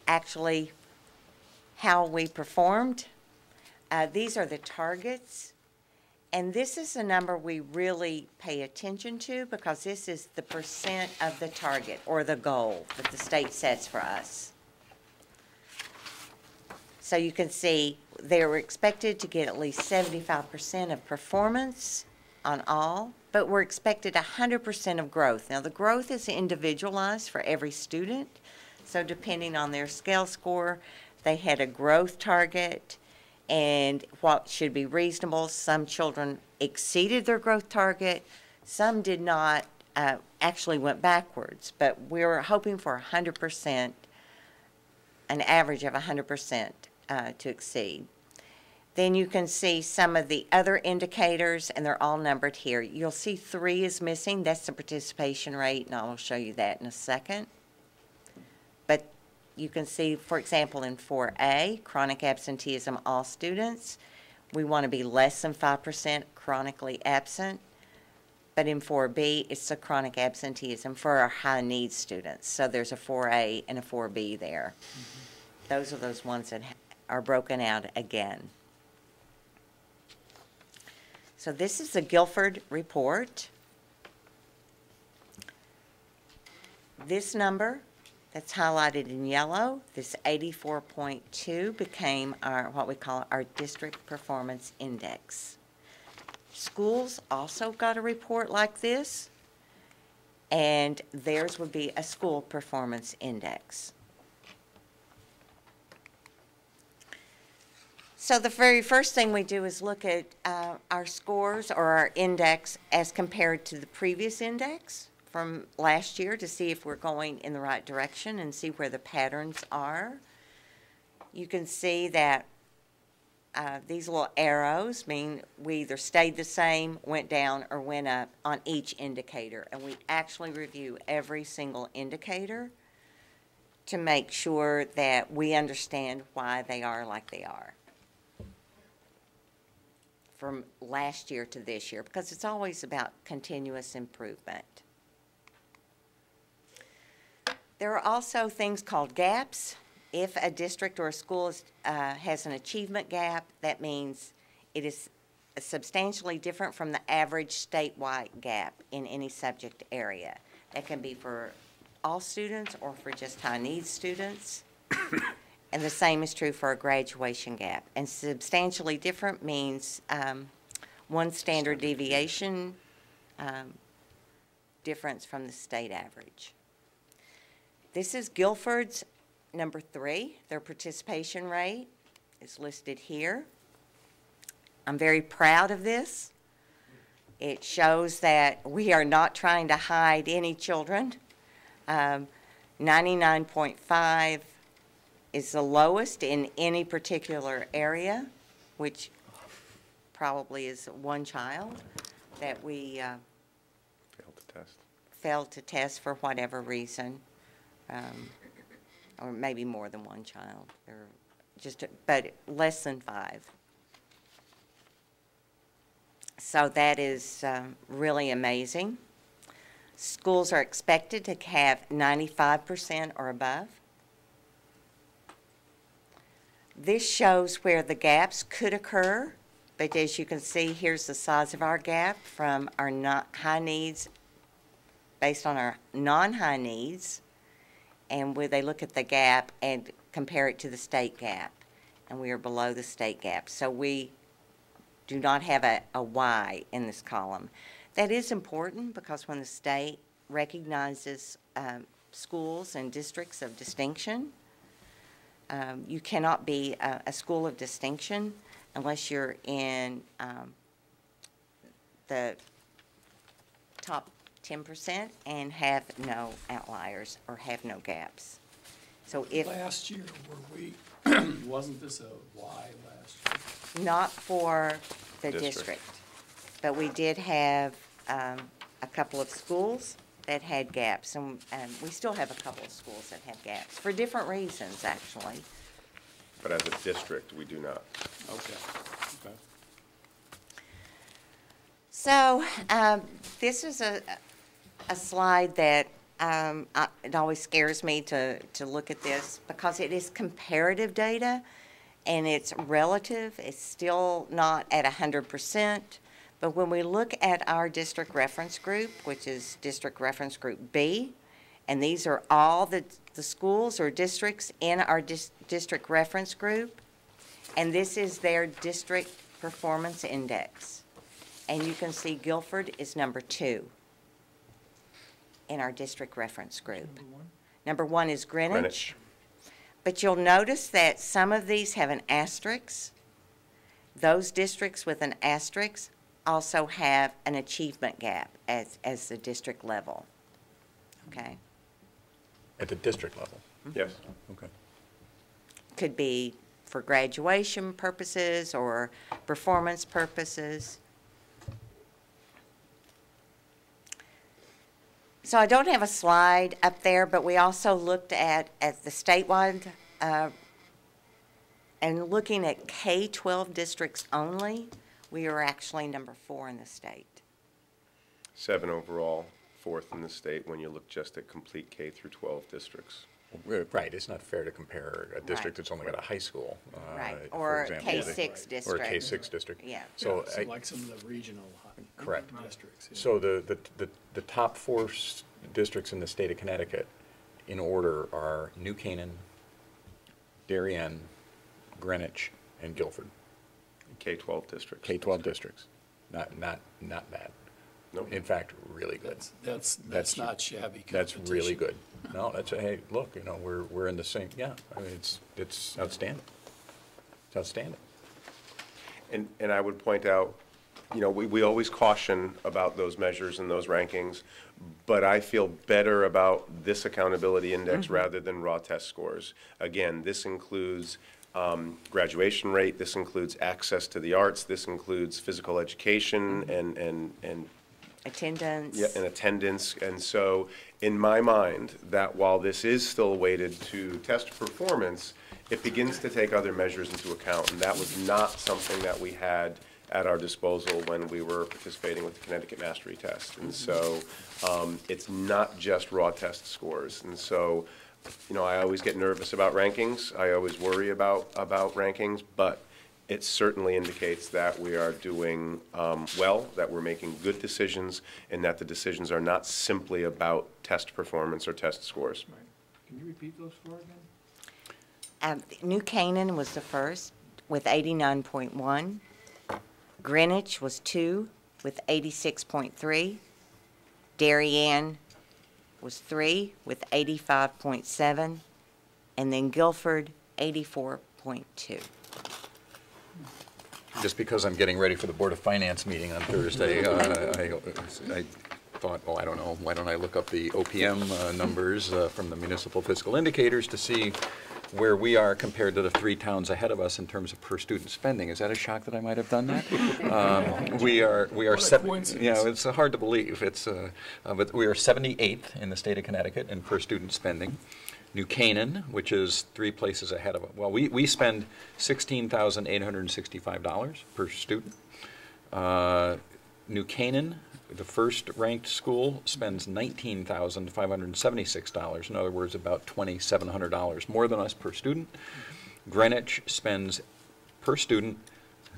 actually how we performed. Uh, These are the targets. And this is a number we really pay attention to because this is the percent of the target or the goal that the state sets for us. So you can see they were expected to get at least seventy-five percent of performance on all, but we're expected hundred percent of growth. Now, the growth is individualized for every student, so depending on their scale score, they had a growth target and what should be reasonable. Some children exceeded their growth target, some did not, uh, actually went backwards, but we were hoping for hundred percent, an average of hundred percent uh, to exceed. Then you can see some of the other indicators, and they're all numbered here. You'll see three is missing, that's the participation rate, and I will show you that in a second. You can see, for example, in 4A, chronic absenteeism, all students, we want to be less than 5% chronically absent. but in 4B, it's the chronic absenteeism for our high-needs students. So there's a 4A and a 4B there. Those are those ones that are broken out again. So this is the Guilford report. This number that's highlighted in yellow, this 84.2 became our, what we call our district performance index. Schools also got a report like this, and theirs would be a school performance index. So the very first thing we do is look at uh, our scores or our index as compared to the previous index from last year to see if we're going in the right direction and see where the patterns are. You can see that uh, these little arrows mean we either stayed the same, went down, or went up on each indicator. And we actually review every single indicator to make sure that we understand why they are like they are from last year to this year, because it's always about continuous improvement. There are also things called gaps. If a district or a school is, uh, has an achievement gap, that means it is substantially different from the average statewide gap in any subject area. That can be for all students or for just high needs students. And the same is true for a graduation gap. And substantially different means um, one standard deviation um, difference from the state average. This is Guilford's number three. Their participation rate is listed here. I'm very proud of this. It shows that we are not trying to hide any children. Um, 99.5 is the lowest in any particular area, which probably is one child that we uh, Failed to test. failed to test for whatever reason, um, or maybe more than one child, or just, but less than five. So that is um, really amazing. Schools are expected to have 95% or above. This shows where the gaps could occur, but as you can see, here's the size of our gap from our not high needs, based on our non-high needs, and where they look at the gap and compare it to the state gap, and we are below the state gap. So we do not have a, a Y in this column. That is important because when the state recognizes um, schools and districts of distinction, um, you cannot be a, a school of distinction unless you're in um, the top 10% and have no outliers or have no gaps. So if, Last year, were we, wasn't this a Y last year? not for the District. district, but we did have um, a couple of schools that had gaps, and and we still have a couple of schools that have gaps, for different reasons, actually. But as a district, we do not. Okay, okay. So, um, this is a, a slide that, um, I, it always scares me to, to look at this because it is comparative data and it's relative. It's still not at hundred percent. But when we look at our district reference group, which is District Reference Group B, and these are all the, the schools or districts in our dis- district reference group, and this is their district performance index. And you can see Guilford is number two in our district reference group. Number one is Greenwich. Greenwich. But you'll notice that some of these have an asterisk. Those districts with an asterisk also have an achievement gap as, as the district level. Okay? At the district level, mm-hmm. Yes. okay. Could be for graduation purposes or performance purposes. So I don't have a slide up there, but we also looked at, at the statewide, uh, and looking at K-12 districts only, we are actually number four in the state. seven overall, fourth in the state when you look just at complete K through 12 districts. Right, it's not fair to compare a district Right. that's only got a high school. uh, Right, for or example, K six six Or district. a K six district. Yeah. So, So I- like some of the regional hi- Correct. districts. yeah. so the, the, the, the top four s- districts in the state of Connecticut in order are New Canaan, Darien, Greenwich, and Guilford. K-12 districts. K-12 districts. Not, not, not bad. Nope. In fact, really good. That's, that's, That's- that's not shabby That's really good. No, that's, a hey, look, you know, we're, we're in the same, yeah, I mean, it's, it's outstanding. It's outstanding. And, and I would point out, you know, we, we always caution about those measures and those rankings, but I feel better about this accountability index rather than raw test scores. Again, this includes um, graduation rate, this includes access to the arts, this includes physical education and, and, and Attendance. yeah, and attendance, and so, in my mind, that while this is still weighted to test performance, it begins to take other measures into account, and that was not something that we had at our disposal when we were participating with the Connecticut Mastery Test. And so, um, it's not just raw test scores, and so, you know, I always get nervous about rankings, I always worry about, about rankings, but it certainly indicates that we are doing um, well, that we're making good decisions, and that the decisions are not simply about test performance or test scores. Right. Can you repeat those four again? Um, New Canaan was the first with eighty-nine point one. Greenwich was two with eighty-six point three. Darien was three with eighty-five point seven. And then Guilford, eighty-four point two. Just because I'm getting ready for the Board of Finance meeting on Thursday, uh, I, I thought, well, I don't know, why don't I look up the OPM uh, numbers uh, from the municipal fiscal indicators to see where we are compared to the three towns ahead of us in terms of per student spending. Is that a shock that I might have done that? Um, We are, we are, What a you know, it's uh, hard to believe. It's, uh, uh, but we are 78th in the state of Connecticut in per student spending. New Canaan, which is three places ahead of it. Well, we, we spend $16,865 per student. Uh, New Canaan, the first ranked school, spends $19,576. In other words, about $2,700 more than us per student. Greenwich spends per student,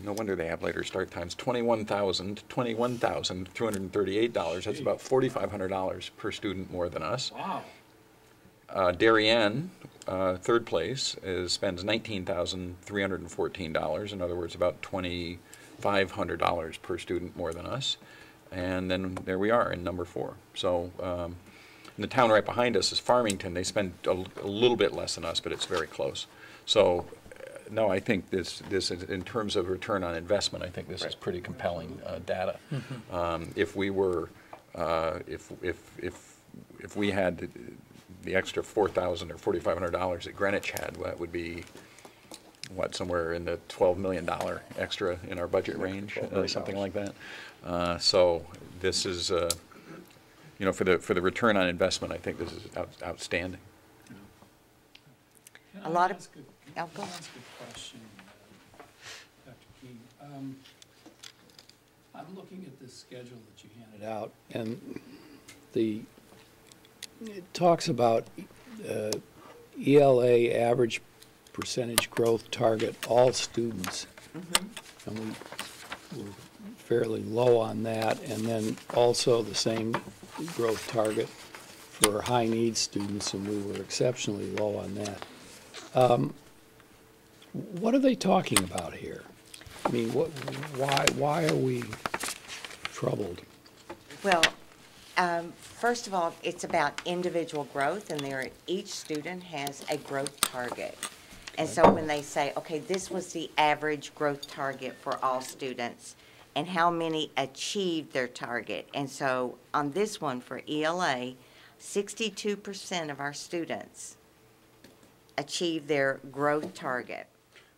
no wonder they have later start times, $21,000, $21,238. That's about $4,500 per student more than us. Wow. Uh, Darien, uh, third place, is, spends nineteen thousand three hundred and fourteen dollars, in other words, about twenty-five hundred dollars per student more than us. And then there we are in number four. So, um, the town right behind us is Farmington, they spend a little bit less than us, but it's very close. So, uh, no, I think this, this is, in terms of return on investment, I think this is pretty compelling, uh, data. Um, if we were, uh, if, if, if, if we had the- the extra four thousand or forty-five hundred dollars that Greenwich had, that would be, what, somewhere in the twelve million dollar extra in our budget range, uh, something like that. Uh, so this is, uh, you know, for the, for the return on investment, I think this is out- outstanding. Can A I lot of- ask Oh, Can go I ahead. ask a question, uh, Dr. King? Um, I'm looking at this schedule that you handed out, and the, it talks about uh, ELA average percentage growth target, all students. And we were fairly low on that, and then also the same growth target for high-needs students, and we were exceptionally low on that. What are they talking about here? I mean, what, why, why are we troubled? Well, um, first of all, it's about individual growth, and there, each student has a growth target. And so when they say, okay, this was the average growth target for all students, and how many achieved their target. And so on this one for ELA, sixty-two percent of our students achieved their growth target.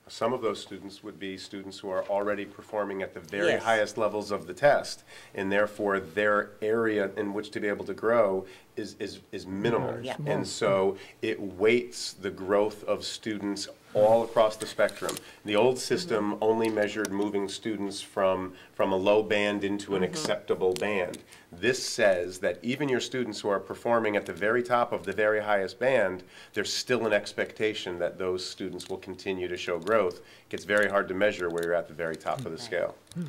Some of those students would be students who are already performing at the very Yes. highest levels of the test, and therefore their area in which to be able to grow is, is, is minimal. Yeah. And so it weights the growth of students all across the spectrum. The old system mm-hmm. only measured moving students from, from a low band into an mm-hmm. acceptable band. This says that even your students who are performing at the very top of the very highest band, there's still an expectation that those students will continue to show growth. It gets very hard to measure where you're at the very top of the mm-hmm. scale. Hmm.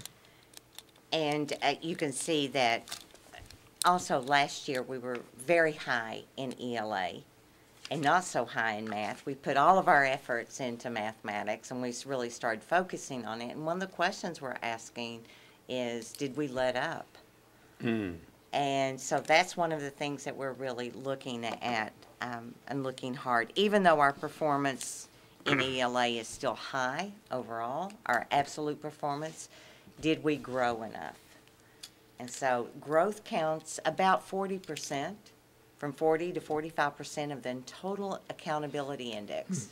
And uh, you can see that also last year, we were very high in ELA and not so high in math. We put all of our efforts into mathematics and we really started focusing on it. And one of the questions we're asking is, did we let up? And so that's one of the things that we're really looking at um, and looking hard. Even though our performance in ELA is still high overall, our absolute performance, did we grow enough? And so growth counts about forty percent, from forty to forty-five percent of the total accountability index. Hmm.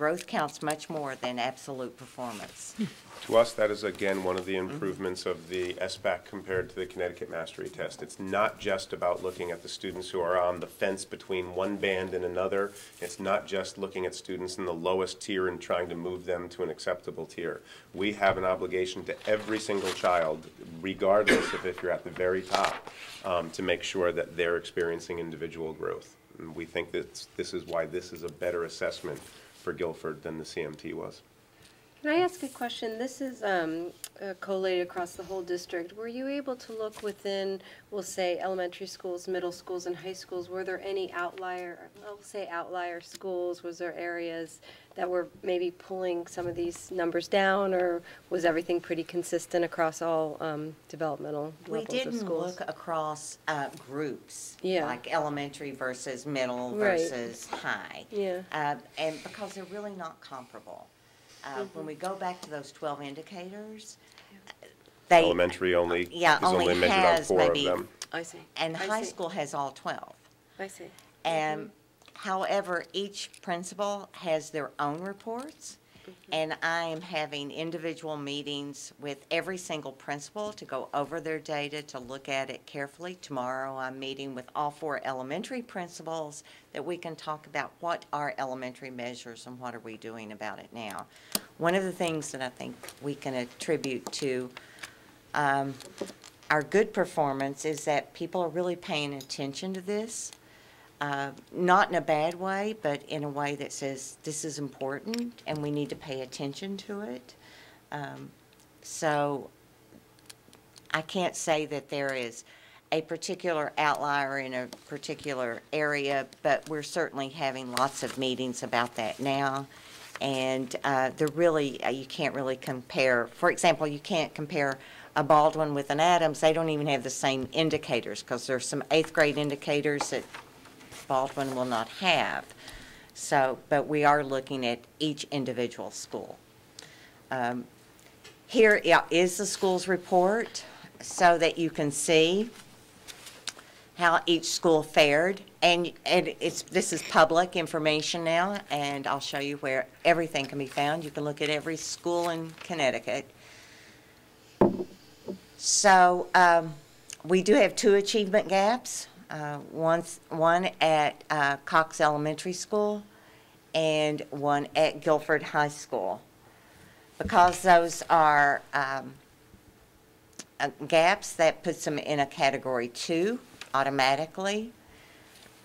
Growth counts much more than absolute performance. To us, that is again one of the improvements of the SBAC compared to the Connecticut Mastery Test. It's not just about looking at the students who are on the fence between one band and another. It's not just looking at students in the lowest tier and trying to move them to an acceptable tier. We have an obligation to every single child, regardless of if you're at the very top, um, to make sure that they're experiencing individual growth. And we think that this is why this is a better assessment for Guilford than the CMT was. Can I ask a question? This is um, uh, collated across the whole district. Were you able to look within, we'll say, elementary schools, middle schools, and high schools? Were there any outlier, I'll say outlier schools? Was there areas that were maybe pulling some of these numbers down, or was everything pretty consistent across all um, developmental We levels of didn't schools? look across uh, groups. Yeah. Like elementary versus middle Right. versus high. Yeah. Uh, And because they're really not comparable. Uh, Mm-hmm. When we go back to those 12 indicators, they. Elementary only, is Yeah, only only measured on has four of maybe- them. I see. And I high see. school has all 12. I see. And however, each principal has their own reports. And I am having individual meetings with every single principal to go over their data, to look at it carefully. Tomorrow, I'm meeting with all four elementary principals that we can talk about what are elementary measures and what are we doing about it now. One of the things that I think we can attribute to um, our good performance is that people are really paying attention to this. Uh, Not in a bad way, but in a way that says, this is important and we need to pay attention to it. Um, So I can't say that there is a particular outlier in a particular area, but we're certainly having lots of meetings about that now. And uh, they're really, uh, you can't really compare, for example, you can't compare a Baldwin with an Adams. They don't even have the same indicators because there's some eighth grade indicators that Baldwin will not have. So, but we are looking at each individual school. Um, Here is the school's report so that you can see how each school fared. And, and it's, this is public information now, and I'll show you where everything can be found. You can look at every school in Connecticut. So, um, we do have two achievement gaps. Uh, one's, one at, uh, Cox Elementary School and one at Guilford High School. Because those are, um, uh, gaps, that puts them in a category two automatically.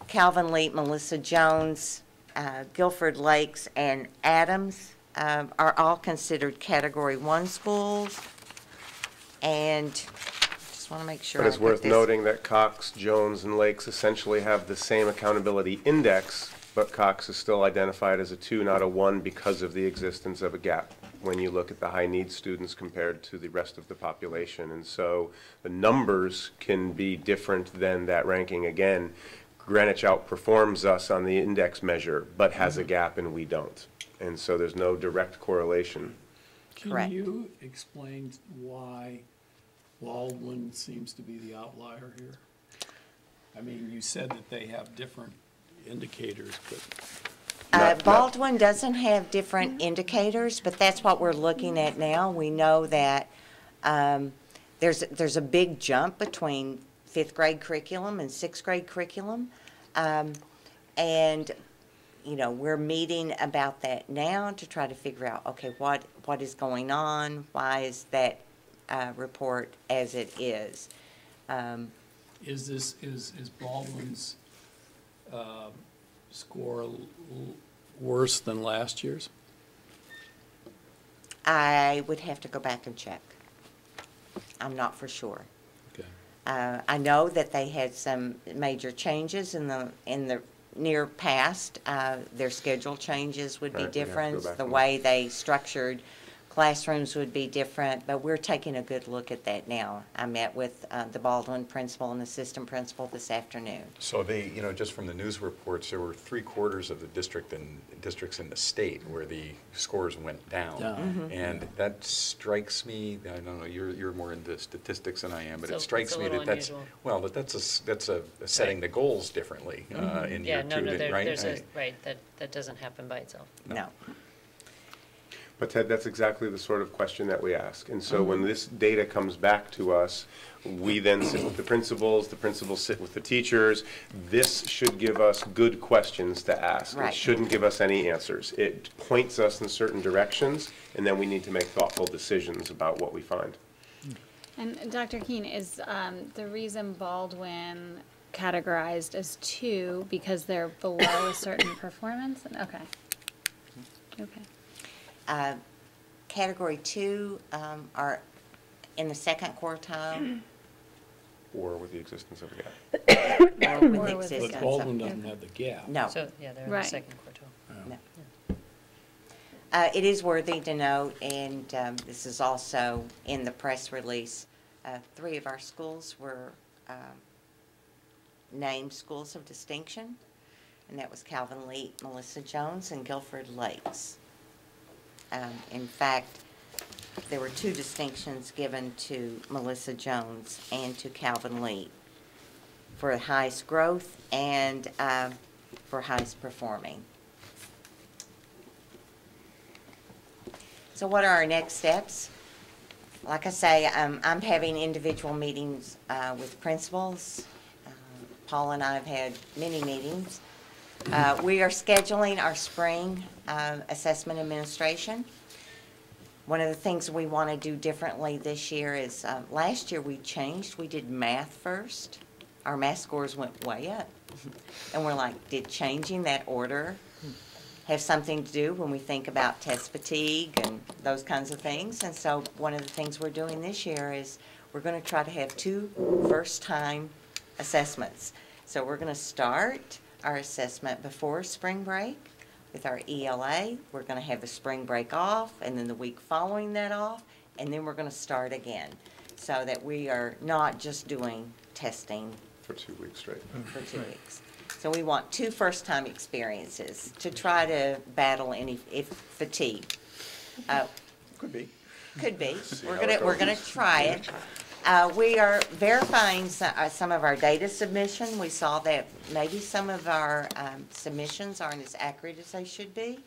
Calvin Leete, Melissa Jones, uh, Guilford Lakes, and Adams um, are all considered category one schools. And just want to make sure. But it's I put worth this- noting that Cox, Jones, and Lakes essentially have the same accountability index, but Cox is still identified as a two, not a one, because of the existence of a gap when you look at the high-need students compared to the rest of the population. And so the numbers can be different than that ranking. Again, Greenwich outperforms us on the index measure, but has a mm-hmm. gap and we don't. And so there's no direct correlation. Correct. Can you explain why Baldwin seems to be the outlier here? I mean, you said that they have different indicators, but Uh, Baldwin doesn't have different indicators, but that's what we're looking at now. We know that um, there's, there's a big jump between fifth grade curriculum and sixth grade curriculum. Um, And you know, we're meeting about that now to try to figure out, okay, what, what is going on? Why is that, uh, report as it is? Um, Is this, is, is Baldwin's, um, score l- l- worse than last year's? I would have to go back and check. I'm not for sure. Okay. Uh, I know that they had some major changes in the, in the near past. Uh, Their schedule changes would be Right, we have to go different. back The and- way they structured classrooms would be different, but we're taking a good look at that now. I met with uh, the Baldwin principal and assistant principal this afternoon. So they, you know, just from the news reports, there were three quarters of the district and, districts in the state where the scores went down. Down. And that strikes me, I don't know, you're, you're more into statistics than I am, but So it strikes me little that that's, well, that that's a that's a, setting the goals differently uh, in Yeah, year no, two, no, that- there, right? there's a, I- right, that, that doesn't happen by itself. No. But Ted, that's exactly the sort of question that we ask. And so when this data comes back to us, we then sit with the principals, the principals sit with the teachers. This should give us good questions to ask. It shouldn't give us any answers. It points us in certain directions, and then we need to make thoughtful decisions about what we find. And Dr. Keene, is um, the reason Baldwin categorized as two because they're below a certain performance? Okay. Okay. Uh, Category two um, are in the second quartile Or with the existence of a gap. or with Or with existence But of- Baldwin doesn't have the gap. No. So, yeah, they're in the Right. second quartile. No. Uh, It is worthy to note, and um, this is also in the press release, uh, three of our schools were um, named schools of distinction, and that was Calvin Leete, Melissa Jones, and Guilford Lakes. Um, In fact, there were two distinctions given to Melissa Jones and to Calvin Leete for highest growth and um, for highest performing. So what are our next steps? Like I say, um, I'm having individual meetings, uh, with principals. Uh, Paul and I have had many meetings. Uh, we are scheduling our spring, uh, assessment administration. One of the things we want to do differently this year is, uh, last year we changed, we did math first. Our math scores went way up. And we're like, did changing that order have something to do when we think about test fatigue and those kinds of things. And so one of the things we're doing this year is we're going to try to have two first-time assessments. So we're going to start our assessment before spring break with our ELA. We're going to have the spring break off and then the week following that off, and then we're going to start again. So that we are not just doing testing For two weeks straight. for two weeks. So we want two first-time experiences to try to battle any if fatigue. Uh, Could be. Could be. See We're how gonna, we're gonna try it. Uh, we are verifying some, uh, some of our data submission. We saw that maybe some of our, um, submissions aren't as accurate as they should be.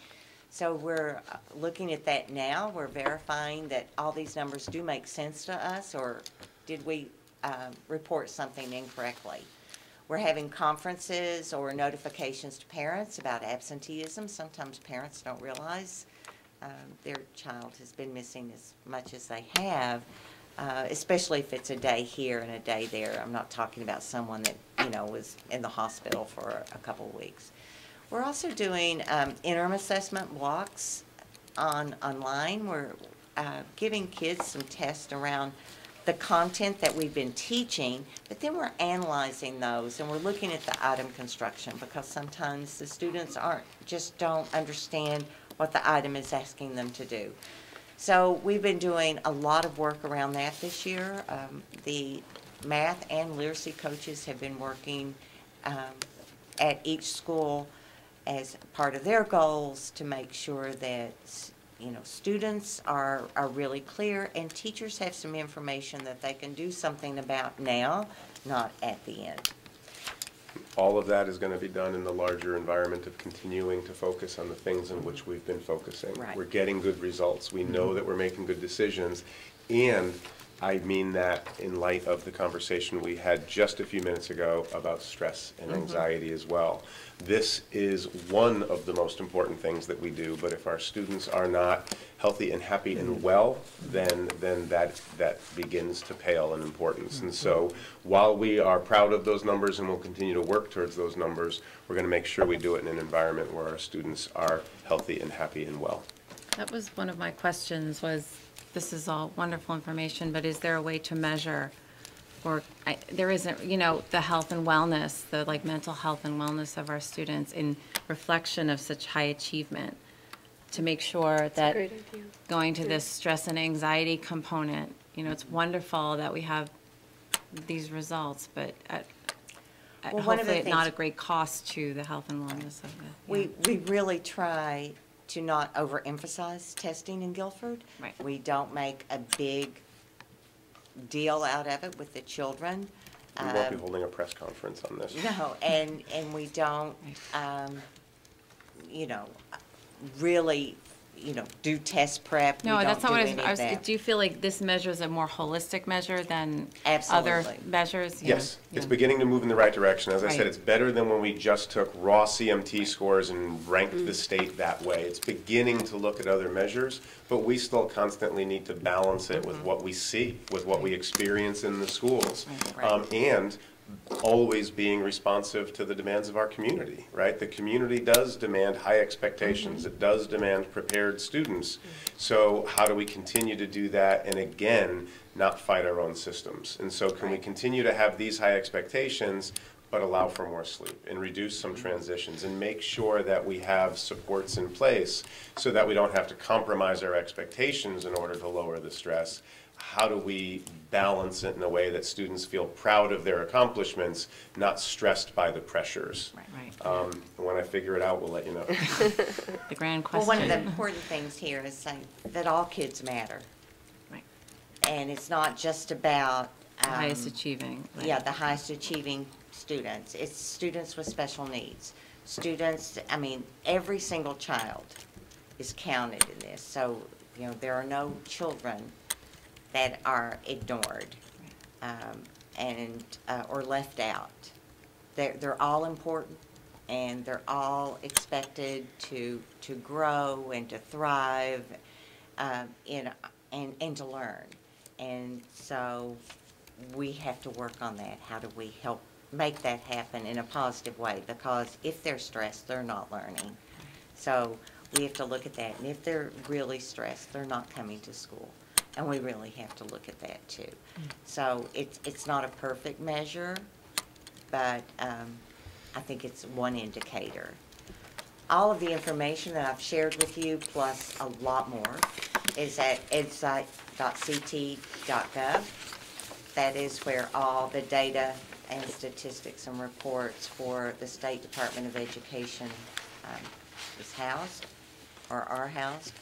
So we're uh, looking at that now. We're verifying that all these numbers do make sense to us, or did we, um, report something incorrectly? We're having conferences or notifications to parents about absenteeism. Sometimes parents don't realize um, their child has been missing as much as they have, uh, especially if it's a day here and a day there. I'm not talking about someone that, you know, was in the hospital for a couple of weeks. We're also doing um, interim assessment blocks on, online. We're uh, giving kids some tests around the content that we've been teaching, but then we're analyzing those and we're looking at the item construction because sometimes the students aren't, just don't understand what the item is asking them to do. So we've been doing a lot of work around that this year. Um, The math and literacy coaches have been working um, at each school as part of their goals to make sure that, you know, students are, are really clear and teachers have some information that they can do something about now, not at the end. All of that is going to be done in the larger environment of continuing to focus on the things in which we've been focusing. Right. We're getting good results. We know mm-hmm. that we're making good decisions. And I mean that in light of the conversation we had just a few minutes ago about stress and mm-hmm. anxiety as well. This is one of the most important things that we do, but if our students are not healthy and happy and mm-hmm. well, then, then that, that begins to pale in importance. And so mm-hmm. while we are proud of those numbers and will continue to work towards those numbers, we're going to make sure we do it in an environment where our students are healthy and happy and well. That was one of my questions, was, this is all wonderful information, but is there a way to measure? Or, I- there isn't, you know, the health and wellness, the like mental health and wellness of our students in reflection of such high achievement, to make sure that great idea. going to this stress and anxiety component, you know, it's wonderful that we have these results, but at, at- Well, one of the hopefully at not a things- great cost to the health and wellness of the. We, we really try to not overemphasize testing in Guilford. Right. We don't make a big deal out of it with the children. We won't be Um, holding a press conference on this. No, and, and we don't, um, you know, really, you know, do test prep. We No, don't that's not do what I was, any I was, do you feel like this measure is a more holistic measure than Absolutely. other measures? Yeah, Yes, it's yeah. beginning to move in the right direction. As I said, it's better than when we just took raw CMT scores and ranked Mm. the state that way. It's beginning to look at other measures, but we still constantly need to balance it Mm-hmm. with what we see, with what we experience in the schools. Right. Um, And always being responsive to the demands of our community, right? The community does demand high expectations. Mm-hmm. It does demand prepared students. So how do we continue to do that and again, not fight our own systems? And so can we continue to have these high expectations, but allow for more sleep and reduce some transitions and make sure that we have supports in place so that we don't have to compromise our expectations in order to lower the stress? How do we balance it in a way that students feel proud of their accomplishments, not stressed by the pressures? Right, Um, and when I figure it out, we'll let you know. the grand question. Well, one of the important things here is saying that all kids matter. Right. And it's not just about. The Highest um, achieving. right. Yeah, the highest achieving students. It's students with special needs. Students, I mean, every single child is counted in this. So, you know, there are no children that are ignored um, and, uh, or left out. They're, they're all important and they're all expected to, to grow and to thrive um, in, and, and to learn. And so we have to work on that. How do we help make that happen in a positive way? Because if they're stressed, they're not learning. So we have to look at that. And if they're really stressed, they're not coming to school. And we really have to look at that too. So it's, it's not a perfect measure, but um, I think it's one indicator. All of the information that I've shared with you, plus a lot more, is at edsight.ct.gov. That is where all the data and statistics and reports for the State Department of Education um, is housed, or are housed.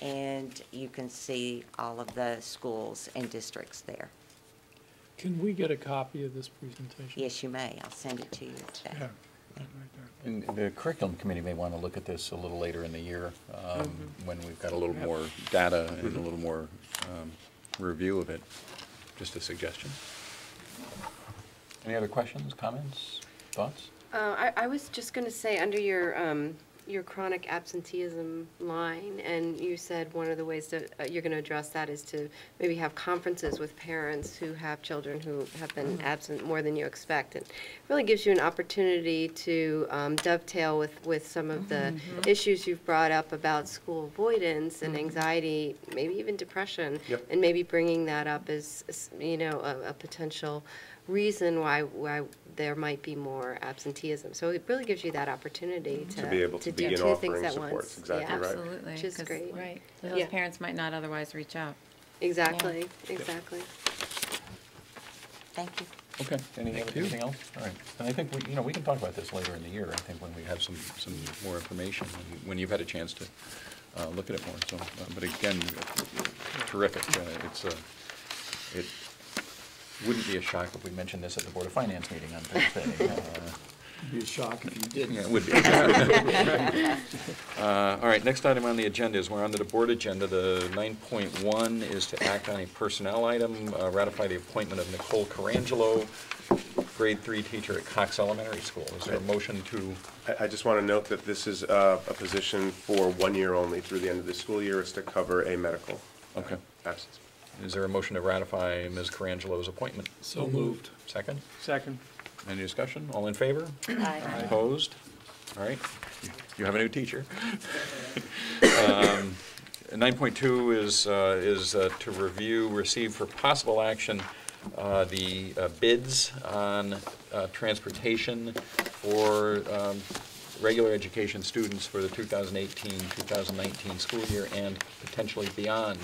And you can see all of the schools and districts there. Can we get a copy of this presentation? Yes, you may. I'll send it to you today. Yeah. And the curriculum committee may want to look at this a little later in the year, um, when we've got a little more data and a little more um, review of it. Just a suggestion. Any other questions, comments, thoughts? Uh, I, I was just gonna say, under your, um, your chronic absenteeism line, and you said one of the ways that uh, you're gonna address that is to maybe have conferences with parents who have children who have been absent more than you expect. It really gives you an opportunity to um, dovetail with, with some of the issues you've brought up about school avoidance and anxiety, maybe even depression. Yep. And maybe bringing that up as, as, you know, a, a potential reason why, why there might be more absenteeism. So it really gives you that opportunity to. To be able to do begin two things offering at supports, once. exactly Yeah, right. Absolutely. Which is 'cause great. Right. Those Yeah. parents might not otherwise reach out. Exactly, exactly. Thank you. Okay, any, Thank you. anything else? All right, and I think, we you know, we can talk about this later in the year, I think, when we have some, some more information, when you- when you've had a chance to uh, look at it more, so, uh, but again, terrific, Uh, it's, uh, it wouldn't be a shock if we mentioned this at the Board of Finance meeting on Thursday. Uh, It'd be a shock if you didn't. Yeah, it would be. Uh, All right, next item on the agenda is, we're on the board agenda. The 9.1 is to act on a personnel item, uh, ratify the appointment of Nicole Carangelo, grade three teacher at Cox Elementary School. Is there a motion to, I, I just want to note that this is uh, a position for one year only through the end of the school year. It's to cover a medical okay. absence. Is there a motion to ratify Ms. Carangelo's appointment? So moved. Second? Second. Any discussion? All in favor? Aye. Opposed? All right, You- you have a new teacher. Um, 9.2 is, uh, is uh, to review, receive for possible action uh, the uh, bids on uh, transportation for um, regular education students for the 2018-2019 school year and potentially beyond.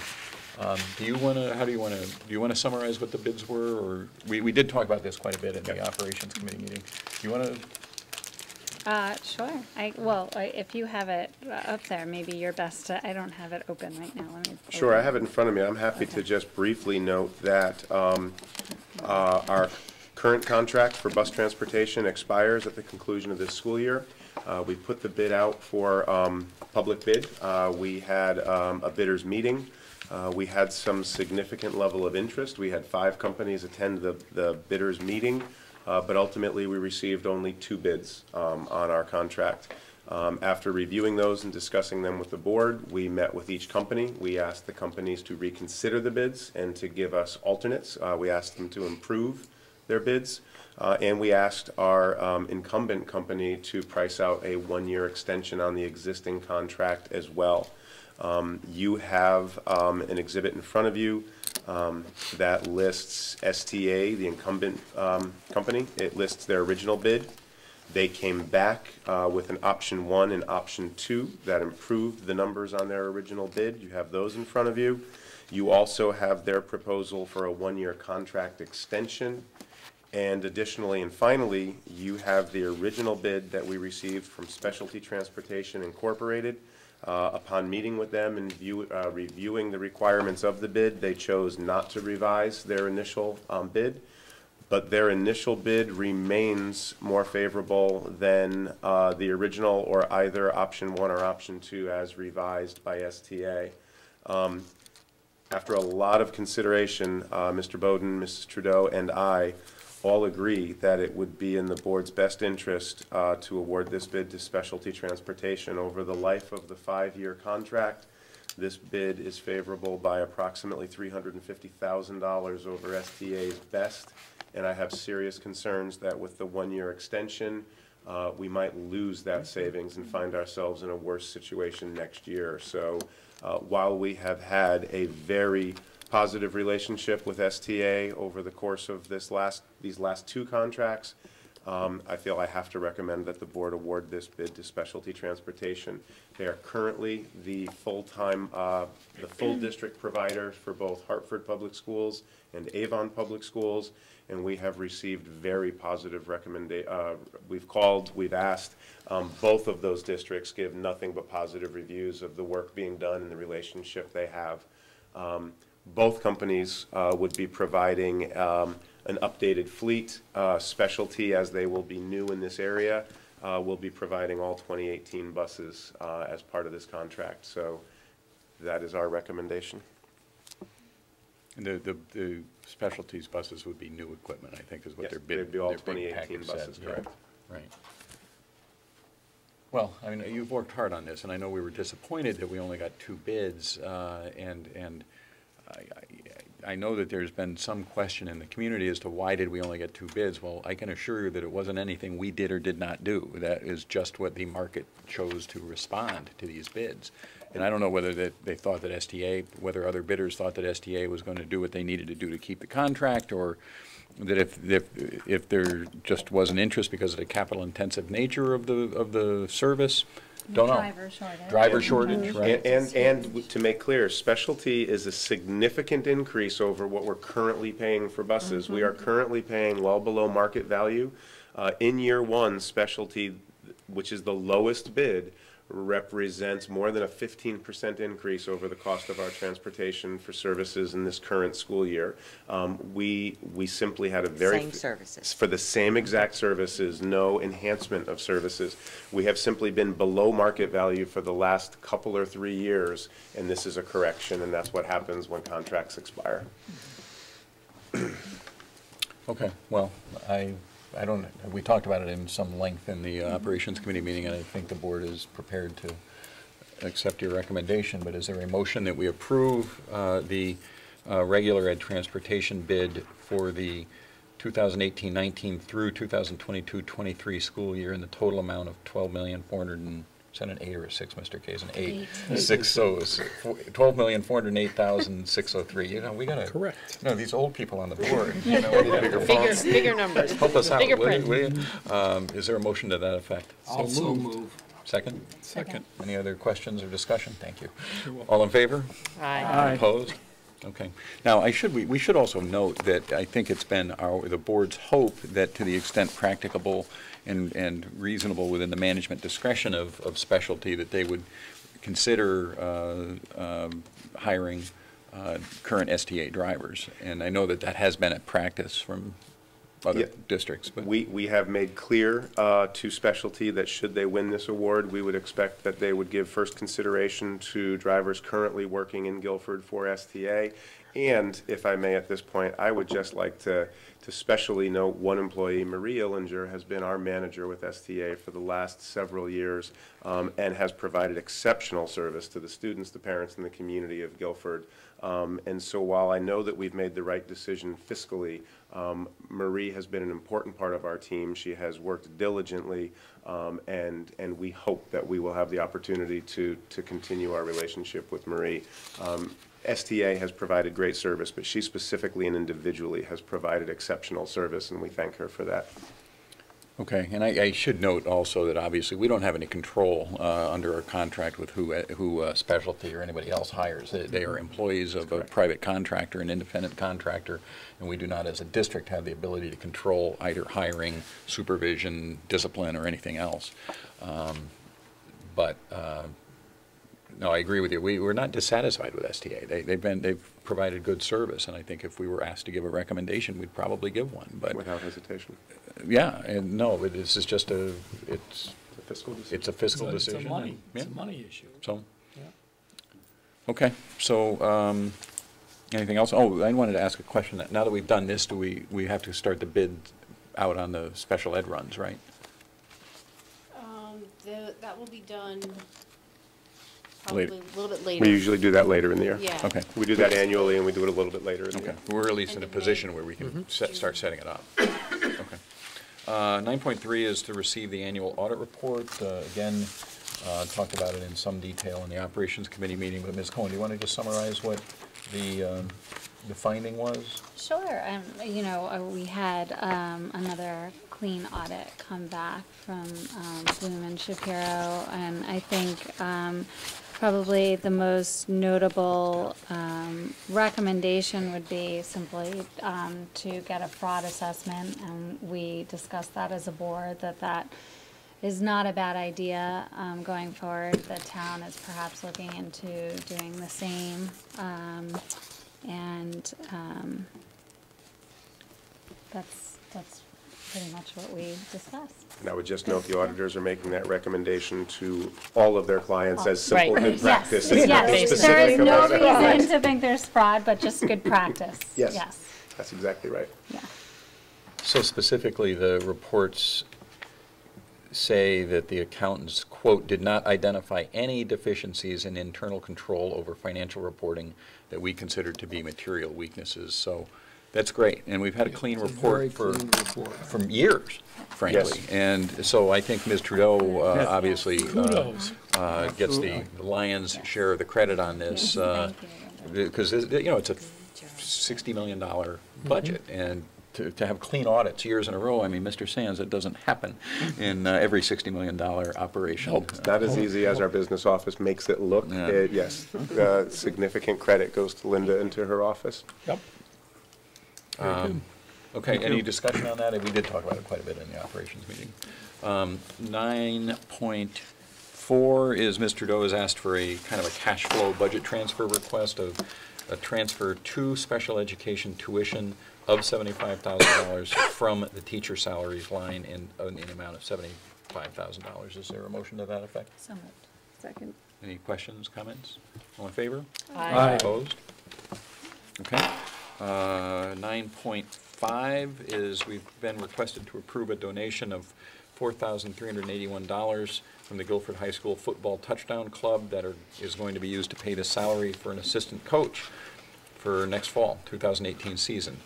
Um, Do you want to, how do you want to, do you want to summarize what the bids were, or, we, we did talk about this quite a bit in the operations committee meeting. Do you want to Uh, sure. I, well, I- if you have it uh, up there, maybe you're best to, I don't have it open right now. Let me. Sure, I have it in front of me. I'm happy to just briefly note that um, uh, our current contract for bus transportation expires at the conclusion of this school year. Uh, We put the bid out for um, public bid. Uh, We had um, a bidders meeting. Uh, We had some significant level of interest. We had five companies attend the the bidders meeting, uh, but ultimately, we received only two bids um, on our contract. Um, After reviewing those and discussing them with the board, we met with each company. We asked the companies to reconsider the bids and to give us alternates. Uh, We asked them to improve their bids, uh, and we asked our um, incumbent company to price out a one-year extension on the existing contract as well. Um, You have um, an exhibit in front of you um, that lists STA, the incumbent um, company. It lists their original bid. They came back uh, with an option one and option two that improved the numbers on their original bid. You have those in front of you. You also have their proposal for a one-year contract extension. And additionally and finally, you have the original bid that we received from Specialty Transportation Incorporated. Uh, Upon meeting with them and view, uh, reviewing the requirements of the bid, they chose not to revise their initial um, bid but their initial bid remains more favorable than uh, the original or either option one or option two as revised by STA. Um, After a lot of consideration, uh, Mr. Bowden, Mrs. Trudeau, and I all agree that it would be in the board's best interest uh, to award this bid to Specialty Transportation over the life of the five-year contract. This bid is favorable by approximately $350,000 over STA's best, and I have serious concerns that with the one-year extension, uh, we might lose that savings and find ourselves in a worse situation next year. So uh, while we have had a very positive relationship with STA over the course of this last, these last two contracts, um, I feel I have to recommend that the board award this bid to Specialty Transportation. They are currently the full-time, uh, the full district provider for both Hartford Public Schools and Avon Public Schools, and we have received very positive recommenda, uh, we've called, we've asked. Um, Both of those districts give nothing but positive reviews of the work being done and the relationship they have. Um, Both companies uh, would be providing um, an updated fleet. Uh, Specialty, as they will be new in this area, uh, will be providing all 2018 buses uh, as part of this contract. So that is our recommendation. And The, the, the specialties buses would be new equipment, I think, is what Yes, their bid. they'd be all 2018 package said, buses, yeah, correct. Right. Well, I mean, you've worked hard on this, and I know we were disappointed that we only got two bids, uh, and, and I, know that there's been some question in the community as to why did we only get two bids? Well, I can assure you that it wasn't anything we did or did not do. That is just what the market chose to respond to these bids. And I don't know whether that they thought that STA, whether other bidders thought that STA was going to do what they needed to do to keep the contract, or that if, if, if there just wasn't interest because of the capital-intensive nature of the, of the service, don't know. Driver shortage. Driver shortage, right? And, and and to make clear, specialty is a significant increase over what we're currently paying for buses. We are currently paying well below market value. Uh, In year one, specialty, which is the lowest bid, represents more than a 15% increase over the cost of our transportation for services in this current school year. Um, We, we simply had a very. Same services. For the same exact services, no enhancement of services. We have simply been below market value for the last couple or three years, and this is a correction, and that's what happens when contracts expire. Okay, well, I, I don't, we talked about it in some length in the uh. Operations Committee meeting, and I think the board is prepared to accept your recommendation, but is there a motion that we approve uh, the uh, regular ed transportation bid for the 2018-19 through 2022-23 school year in the total amount of 12,400 and, is that an eight or a six, Mr. Kay, an eight? Six, so, it's four- 12,408,603, you know, we gotta. Correct. No, these old people on the board, you know, we need bigger Bigger, fonts. bigger numbers. Help us out, Bigger will you, will you? Um, Is there a motion to that effect? Also move. Second? Second. Any other questions or discussion? Thank you. All in favor? Aye. Aye. Opposed? Okay. Now, I should, we, we should also note that I think it's been our, the board's hope that to the extent practicable and, and reasonable within the management discretion of, of specialty, that they would consider, uh, um, hiring, uh, current STA drivers. And I know that that has been a practice from other Yeah. districts, but. We, we have made clear uh, to specialty that should they win this award, we would expect that they would give first consideration to drivers currently working in Guilford for STA. And if I may at this point, I would just like to, to specially note one employee, Marie Illinger, has been our manager with STA for the last several years um, and has provided exceptional service to the students, the parents, and the community of Guilford. Um, And so while I know that we've made the right decision fiscally, um, Marie has been an important part of our team. She has worked diligently, um, and, and we hope that we will have the opportunity to, to continue our relationship with Marie. Um, STA has provided great service, but she specifically and individually has provided exceptional service, and we thank her for that. Okay, and I, I should note also that obviously, we don't have any control uh, under our contract with who, who uh, specialty or anybody else hires. They- They are employees of a private contractor, an independent contractor, and we do not, as a district, have the ability to control either hiring, supervision, discipline, or anything else. Um, But, uh, no, I agree with you. We, we're not dissatisfied with STA. They, they've been, they've provided good service, and I think if we were asked to give a recommendation, we'd probably give one, but. Without hesitation. Yeah, and no, but this is just a, it's, The fiscal decision. it's a fiscal It's a- decision. It's a money, and- it's a yeah, money issue. So, Yeah. okay, so, um, anything else? Oh, I wanted to ask a question. Now that we've done this, do we, we have to start the bid out on the special ed runs, right? Um, the, that will be done Later. probably a little bit later. We usually do that later in the year. Yeah. Okay. We do that annually, and we do it a little bit later in the Okay, year. we're at least in a position where we can set, start setting it up. Uh, nine point three is to receive the annual audit report. Uh, again, uh, talked about it in some detail in the operations committee meeting, but Ms. Cohen, do you want to just summarize what the, um, the finding was? Sure, um, you know, we had, um, another clean audit come back from, Blum and Shapiro, and I think, probably the most notable, um, recommendation would be simply, um, to get a fraud assessment, and we discussed that as a board, that that is not a bad idea, um, going forward. The town is perhaps looking into doing the same, um, and, um, that's, that's pretty much what we discussed. And I would just note, the auditors are making that recommendation to all of their clients as Right. simple good practice. Yes, It's nothing yes, there specific no about that. reason to think there's fraud, but just good practice. Yes. Yes, That's exactly right. yeah. So specifically, the reports say that the accountants, quote, "did not identify any deficiencies in internal control over financial reporting that we considered to be material weaknesses." So that's great, and we've had a clean It's a report for, clean report. from years, frankly. Yes. And so I think Ms. Trudeau, uh, Yes. obviously, uh, uh, gets the lion's share of the credit on this. uh, you. because, you know, it's a $60 million budget, and to, to have clean audits years in a row, I mean, Mr. Sands, it doesn't happen in uh, every $60 million operation. It's not as easy as our business office makes it look. Yeah. It- Yes, uh, significant credit goes to Linda and to her office. Yep. Um, Okay, any discussion on that? We did talk about it quite a bit in the operations meeting. Um, 9.4 is Mr. Doe has asked for a kind of a cash flow budget transfer request of a transfer to special education tuition of $75,000 from the teacher salaries line in, in the amount of $75,000. Is there a motion to that effect? So moved. Second. Any questions, comments? All in favor? Aye. Opposed? Okay. Uh, 9.5 is, we've been requested to approve a donation of $4,381 from the Guilford High School Football Touchdown Club that are, is going to be used to pay the salary for an assistant coach for next fall, 2018 season.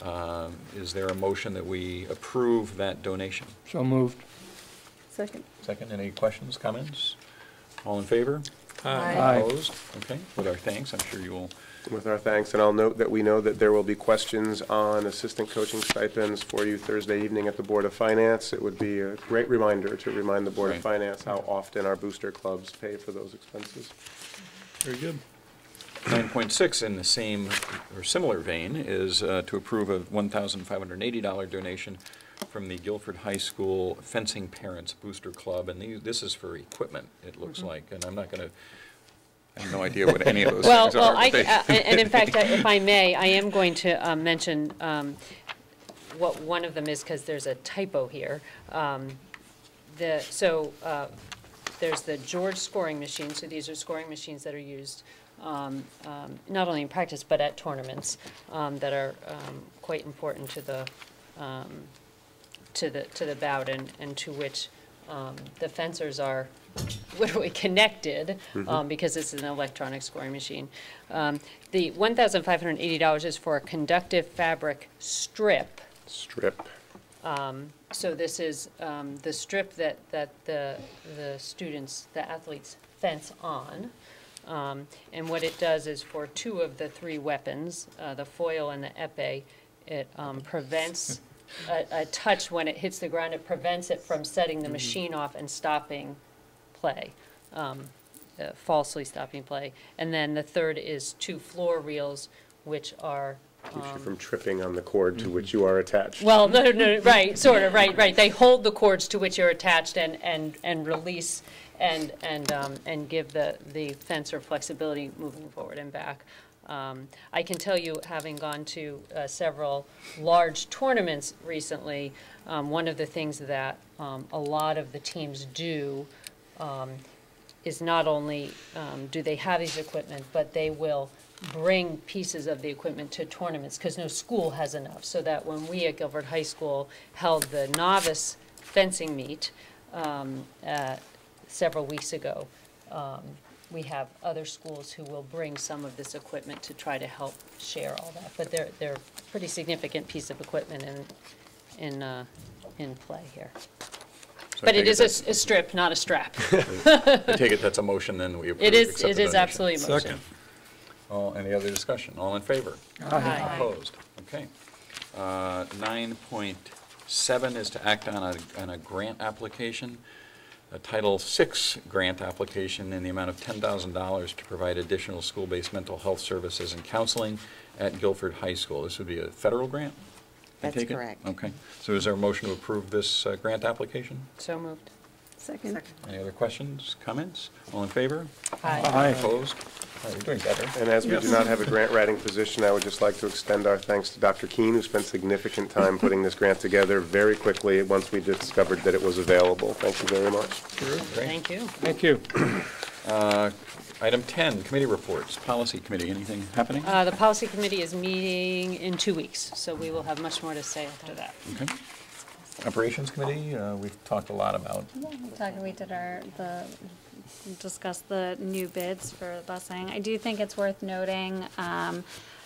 Um, Is there a motion that we approve that donation? So moved. Second. Second, any questions, comments? All in favor? Aye. Opposed? Okay, with our thanks, I'm sure you will With our thanks, and I'll note that we know that there will be questions on assistant coaching stipends for you Thursday evening at the Board of Finance. It would be a great reminder to remind the Board of Right. Finance how often our booster clubs pay for those expenses. Very good. 9.6, in the same or similar vein, is uh, to approve a $1,580 donation from the Guilford High School Fencing Parents Booster Club, and these- this is for equipment, it looks like, and I'm not going to, I have no idea what any of those Well, things well, are. I, they- uh, and in fact, uh, if I may, I am going to um, mention um, what one of them is, because there's a typo here. Um, The, so, uh, there's the George scoring machine, so these are scoring machines that are used um, um, not only in practice, but at tournaments, um, that are um, quite important to the, um, to the, to the bout, and, and to which um, the fencers are literally connected, um, because it's an electronic scoring machine. Um, The one thousand five hundred and eighty dollars is for a conductive fabric strip. Strip. So this is um, the strip that, that the, the students, the athletes fence on. Um, And what it does is for two of the three weapons, uh, the foil and the epee, it um, prevents a, a touch when it hits the ground. It prevents it from setting the machine off and stopping play, um, uh, falsely stopping play. And then the third is two floor reels, which are Keeps you from tripping on the cord to which you are attached. well, no, no, no, right, sort of, right, right. They hold the cords to which you're attached and, and, and release and, and, um, and give the, the fencer flexibility moving forward and back. Um, I can tell you, having gone to uh, several large tournaments recently, um, one of the things that um, a lot of the teams do um, is not only um, do they have these equipment, but they will bring pieces of the equipment to tournaments, because no school has enough. So that when we at Guilford High School held the novice fencing meet um, uh, several weeks ago, we have other schools who will bring some of this equipment to try to help share all that. But they're, they're a pretty significant piece of equipment in, in, uh, in play here. So But it is take is a that's- s- a strip, not a strap. I take it that's a motion, then we approve. It is, accept it the is donation. absolutely a motion. Second. All, any other discussion? All in favor? Aye. Opposed? Okay. Uh, 9.7 is to act on a, on a grant application, a Title VI grant application in the amount of $10,000 to provide additional school-based mental health services and counseling at Guilford High School. This would be a federal grant? I That's take it? correct. Okay. So is there a motion to approve this uh, grant application? So moved. Second. Any other questions, comments? All in favor? Aye. Aye. Opposed? All right, You're doing better. And as we do not have a grant writing position, I would just like to extend our thanks to Dr. Keene, who spent significant time putting this grant together very quickly once we discovered that it was available. Thank you very much. Great. Thank you. Thank you. Uh, Item 10, committee reports, policy committee, anything happening? Uh, The policy committee is meeting in two weeks, so we will have much more to say after that. Okay. Operations committee, uh, we've talked a lot about, We talked, we did our, the, discussed the new bids for the busing. I do think it's worth noting, um,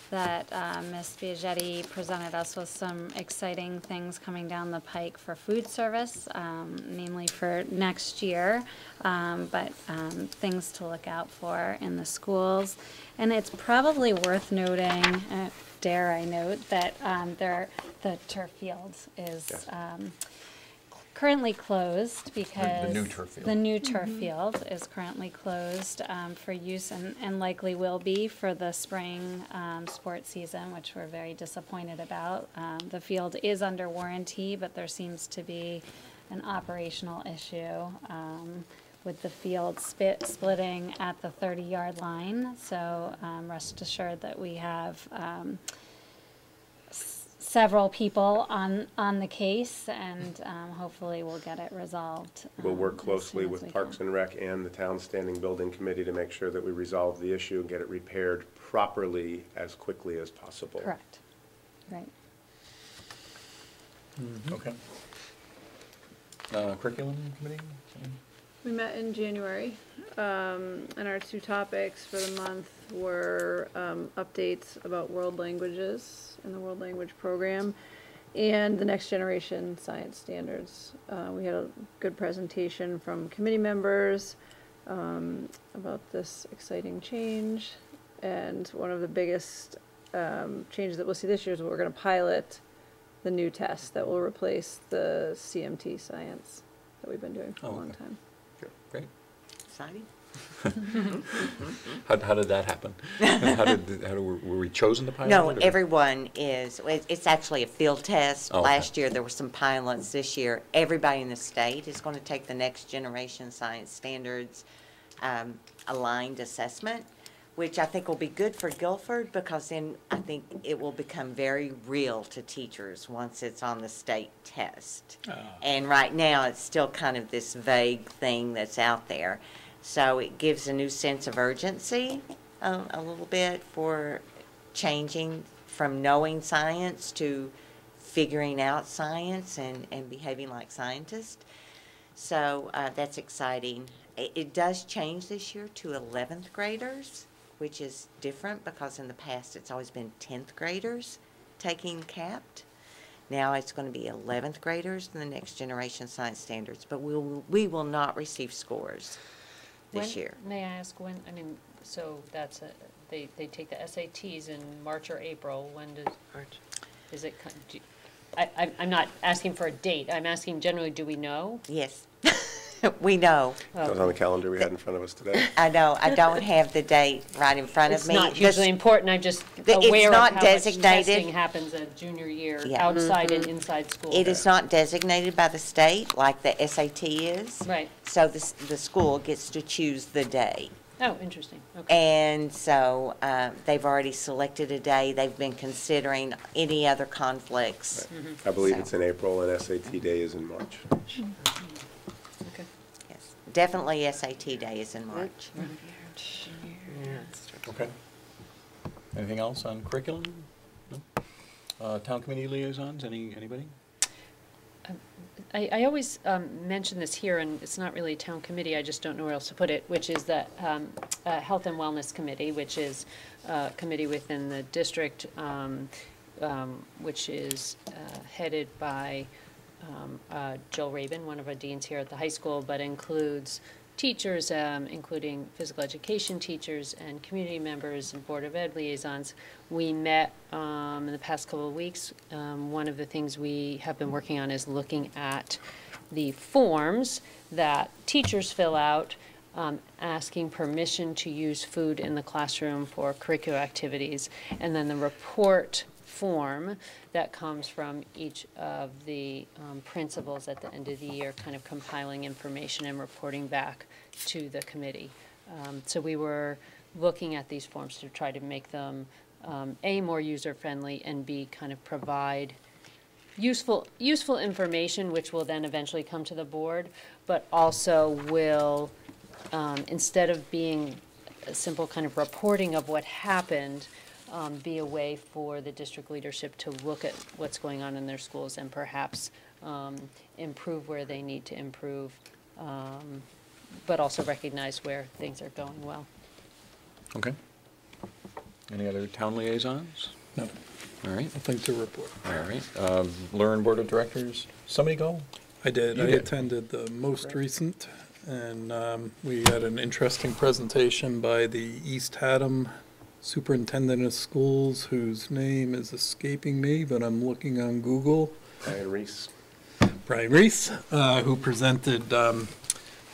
that, uh, Ms. Biagetti presented us with some exciting things coming down the pike for food service, um, namely for next year, um, but, um, things to look out for in the schools. And it's probably worth noting, uh, dare I note, that, um, there, the turf field is, Yes. Currently closed because. new turf field. The new turf field is currently closed um, for use and, and likely will be for the spring um, sports season, which we're very disappointed about. Um, The field is under warranty, but there seems to be an operational issue um, with the field spit, splitting at the 30-yard line. So um, rest assured that we have um, s- several people on, on the case, and um, hopefully we'll get it resolved. We'll um, work as closely soon as with Parks can. and Rec and the Town Standing Building Committee to make sure that we resolve the issue and get it repaired properly as quickly as possible. Correct, right. Okay. Uh, Curriculum committee? We met in January, um, and our two topics for the month were, um, updates about world languages in the world language program and the next generation science standards. Uh, we had a good presentation from committee members, um, about this exciting change. And one of the biggest, um, changes that we'll see this year is we're gonna pilot the new test that will replace the CMT science that we've been doing for a Oh, long okay. time. Great. Exciting. How, how did that happen? How did, how did, were were we chosen to pilot? No, it, everyone is, it's actually a field test. Oh, okay. Last year, there were some pilots. This year, everybody in the state is going to take the next generation science standards um, aligned assessment, which I think will be good for Guilford because then I think it will become very real to teachers once it's on the state test. And right now, it's still kind of this vague thing that's out there. So it gives a new sense of urgency uh, a little bit for changing from knowing science to figuring out science and, and behaving like scientists. So uh, that's exciting. It, it does change this year to 11th graders, which is different because in the past it's always been 10th graders taking CAPT. Now it's going to be 11th graders in the next generation science standards, but we will, we will not receive scores this When- year. May I ask when, I mean, so that's, a- they, they take the SATs in March or April, when does? March. Is it, co- do- I, I'm- I'm not asking for a date, I'm asking generally, do we know? Yes, we know. That was on the calendar we had in front of us today. I know, I don't have the date right in front of It's me. not The hugely s- important, I'm just The- it's aware of not how much designated. testing happens at junior year, Yeah. outside and inside school. It is not designated by the state like the SAT is. Right. So the, s- the school gets to choose the day. Oh, interesting, okay. And so uh, they've already selected a day. They've been considering any other conflicts. I believe So, it's in April and SAT day is in March. Okay. yes. Definitely SAT day is in March. Okay. Anything else on curriculum? No? Uh, town committee liaisons, any, anybody? I, I always um, mention this here, and it's not really a town committee, I just don't know where else to put it, which is the um, uh, Health and Wellness Committee, which is a committee within the district, um, um, which is uh, headed by um, uh, Jill Rabin, one of our deans here at the high school, but includes teachers, um, including physical education teachers and community members and Board of Ed liaisons. We met um, in the past couple of weeks. Um, One of the things we have been working on is looking at the forms that teachers fill out, um, asking permission to use food in the classroom for curricular activities, and then the report form that comes from each of the um, principals at the end of the year, kind of compiling information and reporting back to the committee. Um, So we were looking at these forms to try to make them, um, A, more user-friendly, and B, kind of provide useful, useful information, which will then eventually come to the board, but also will, um, instead of being a simple kind of reporting of what happened, um, be a way for the district leadership to look at what's going on in their schools and perhaps um, improve where they need to improve, um, but also recognize where things are going well. Okay. Any other town liaisons? No, All right, nothing to report. all right. Um, Learn Board of Directors, somebody go? I did. You I did. attended the most recent, and um, we had an interesting presentation by the East Haddam Superintendent of Schools, whose name is escaping me, but I'm looking on Google. Brian Reas. Brian Reas, uh, who presented um,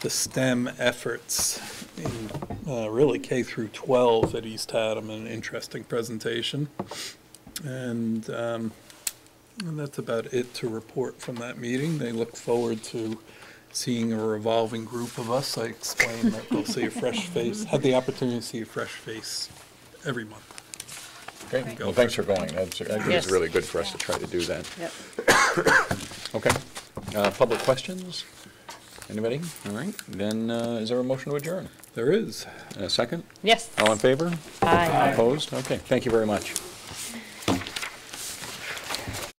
the STEM efforts in uh, really K through 12 at East Haddam, an interesting presentation. And um, and that's about it to report from that meeting. They look forward to seeing a revolving group of us, I explained that they'll see a fresh face, had the opportunity to see a fresh face every month. Okay, well, thanks for going. That's, that was Yes. really good for us to try to do that. Yep. Okay. Uh, Public questions? Anybody? All right, then uh, is there a motion to adjourn? There is. A second? Yes. All in favor? Aye. Opposed? Okay, thank you very much.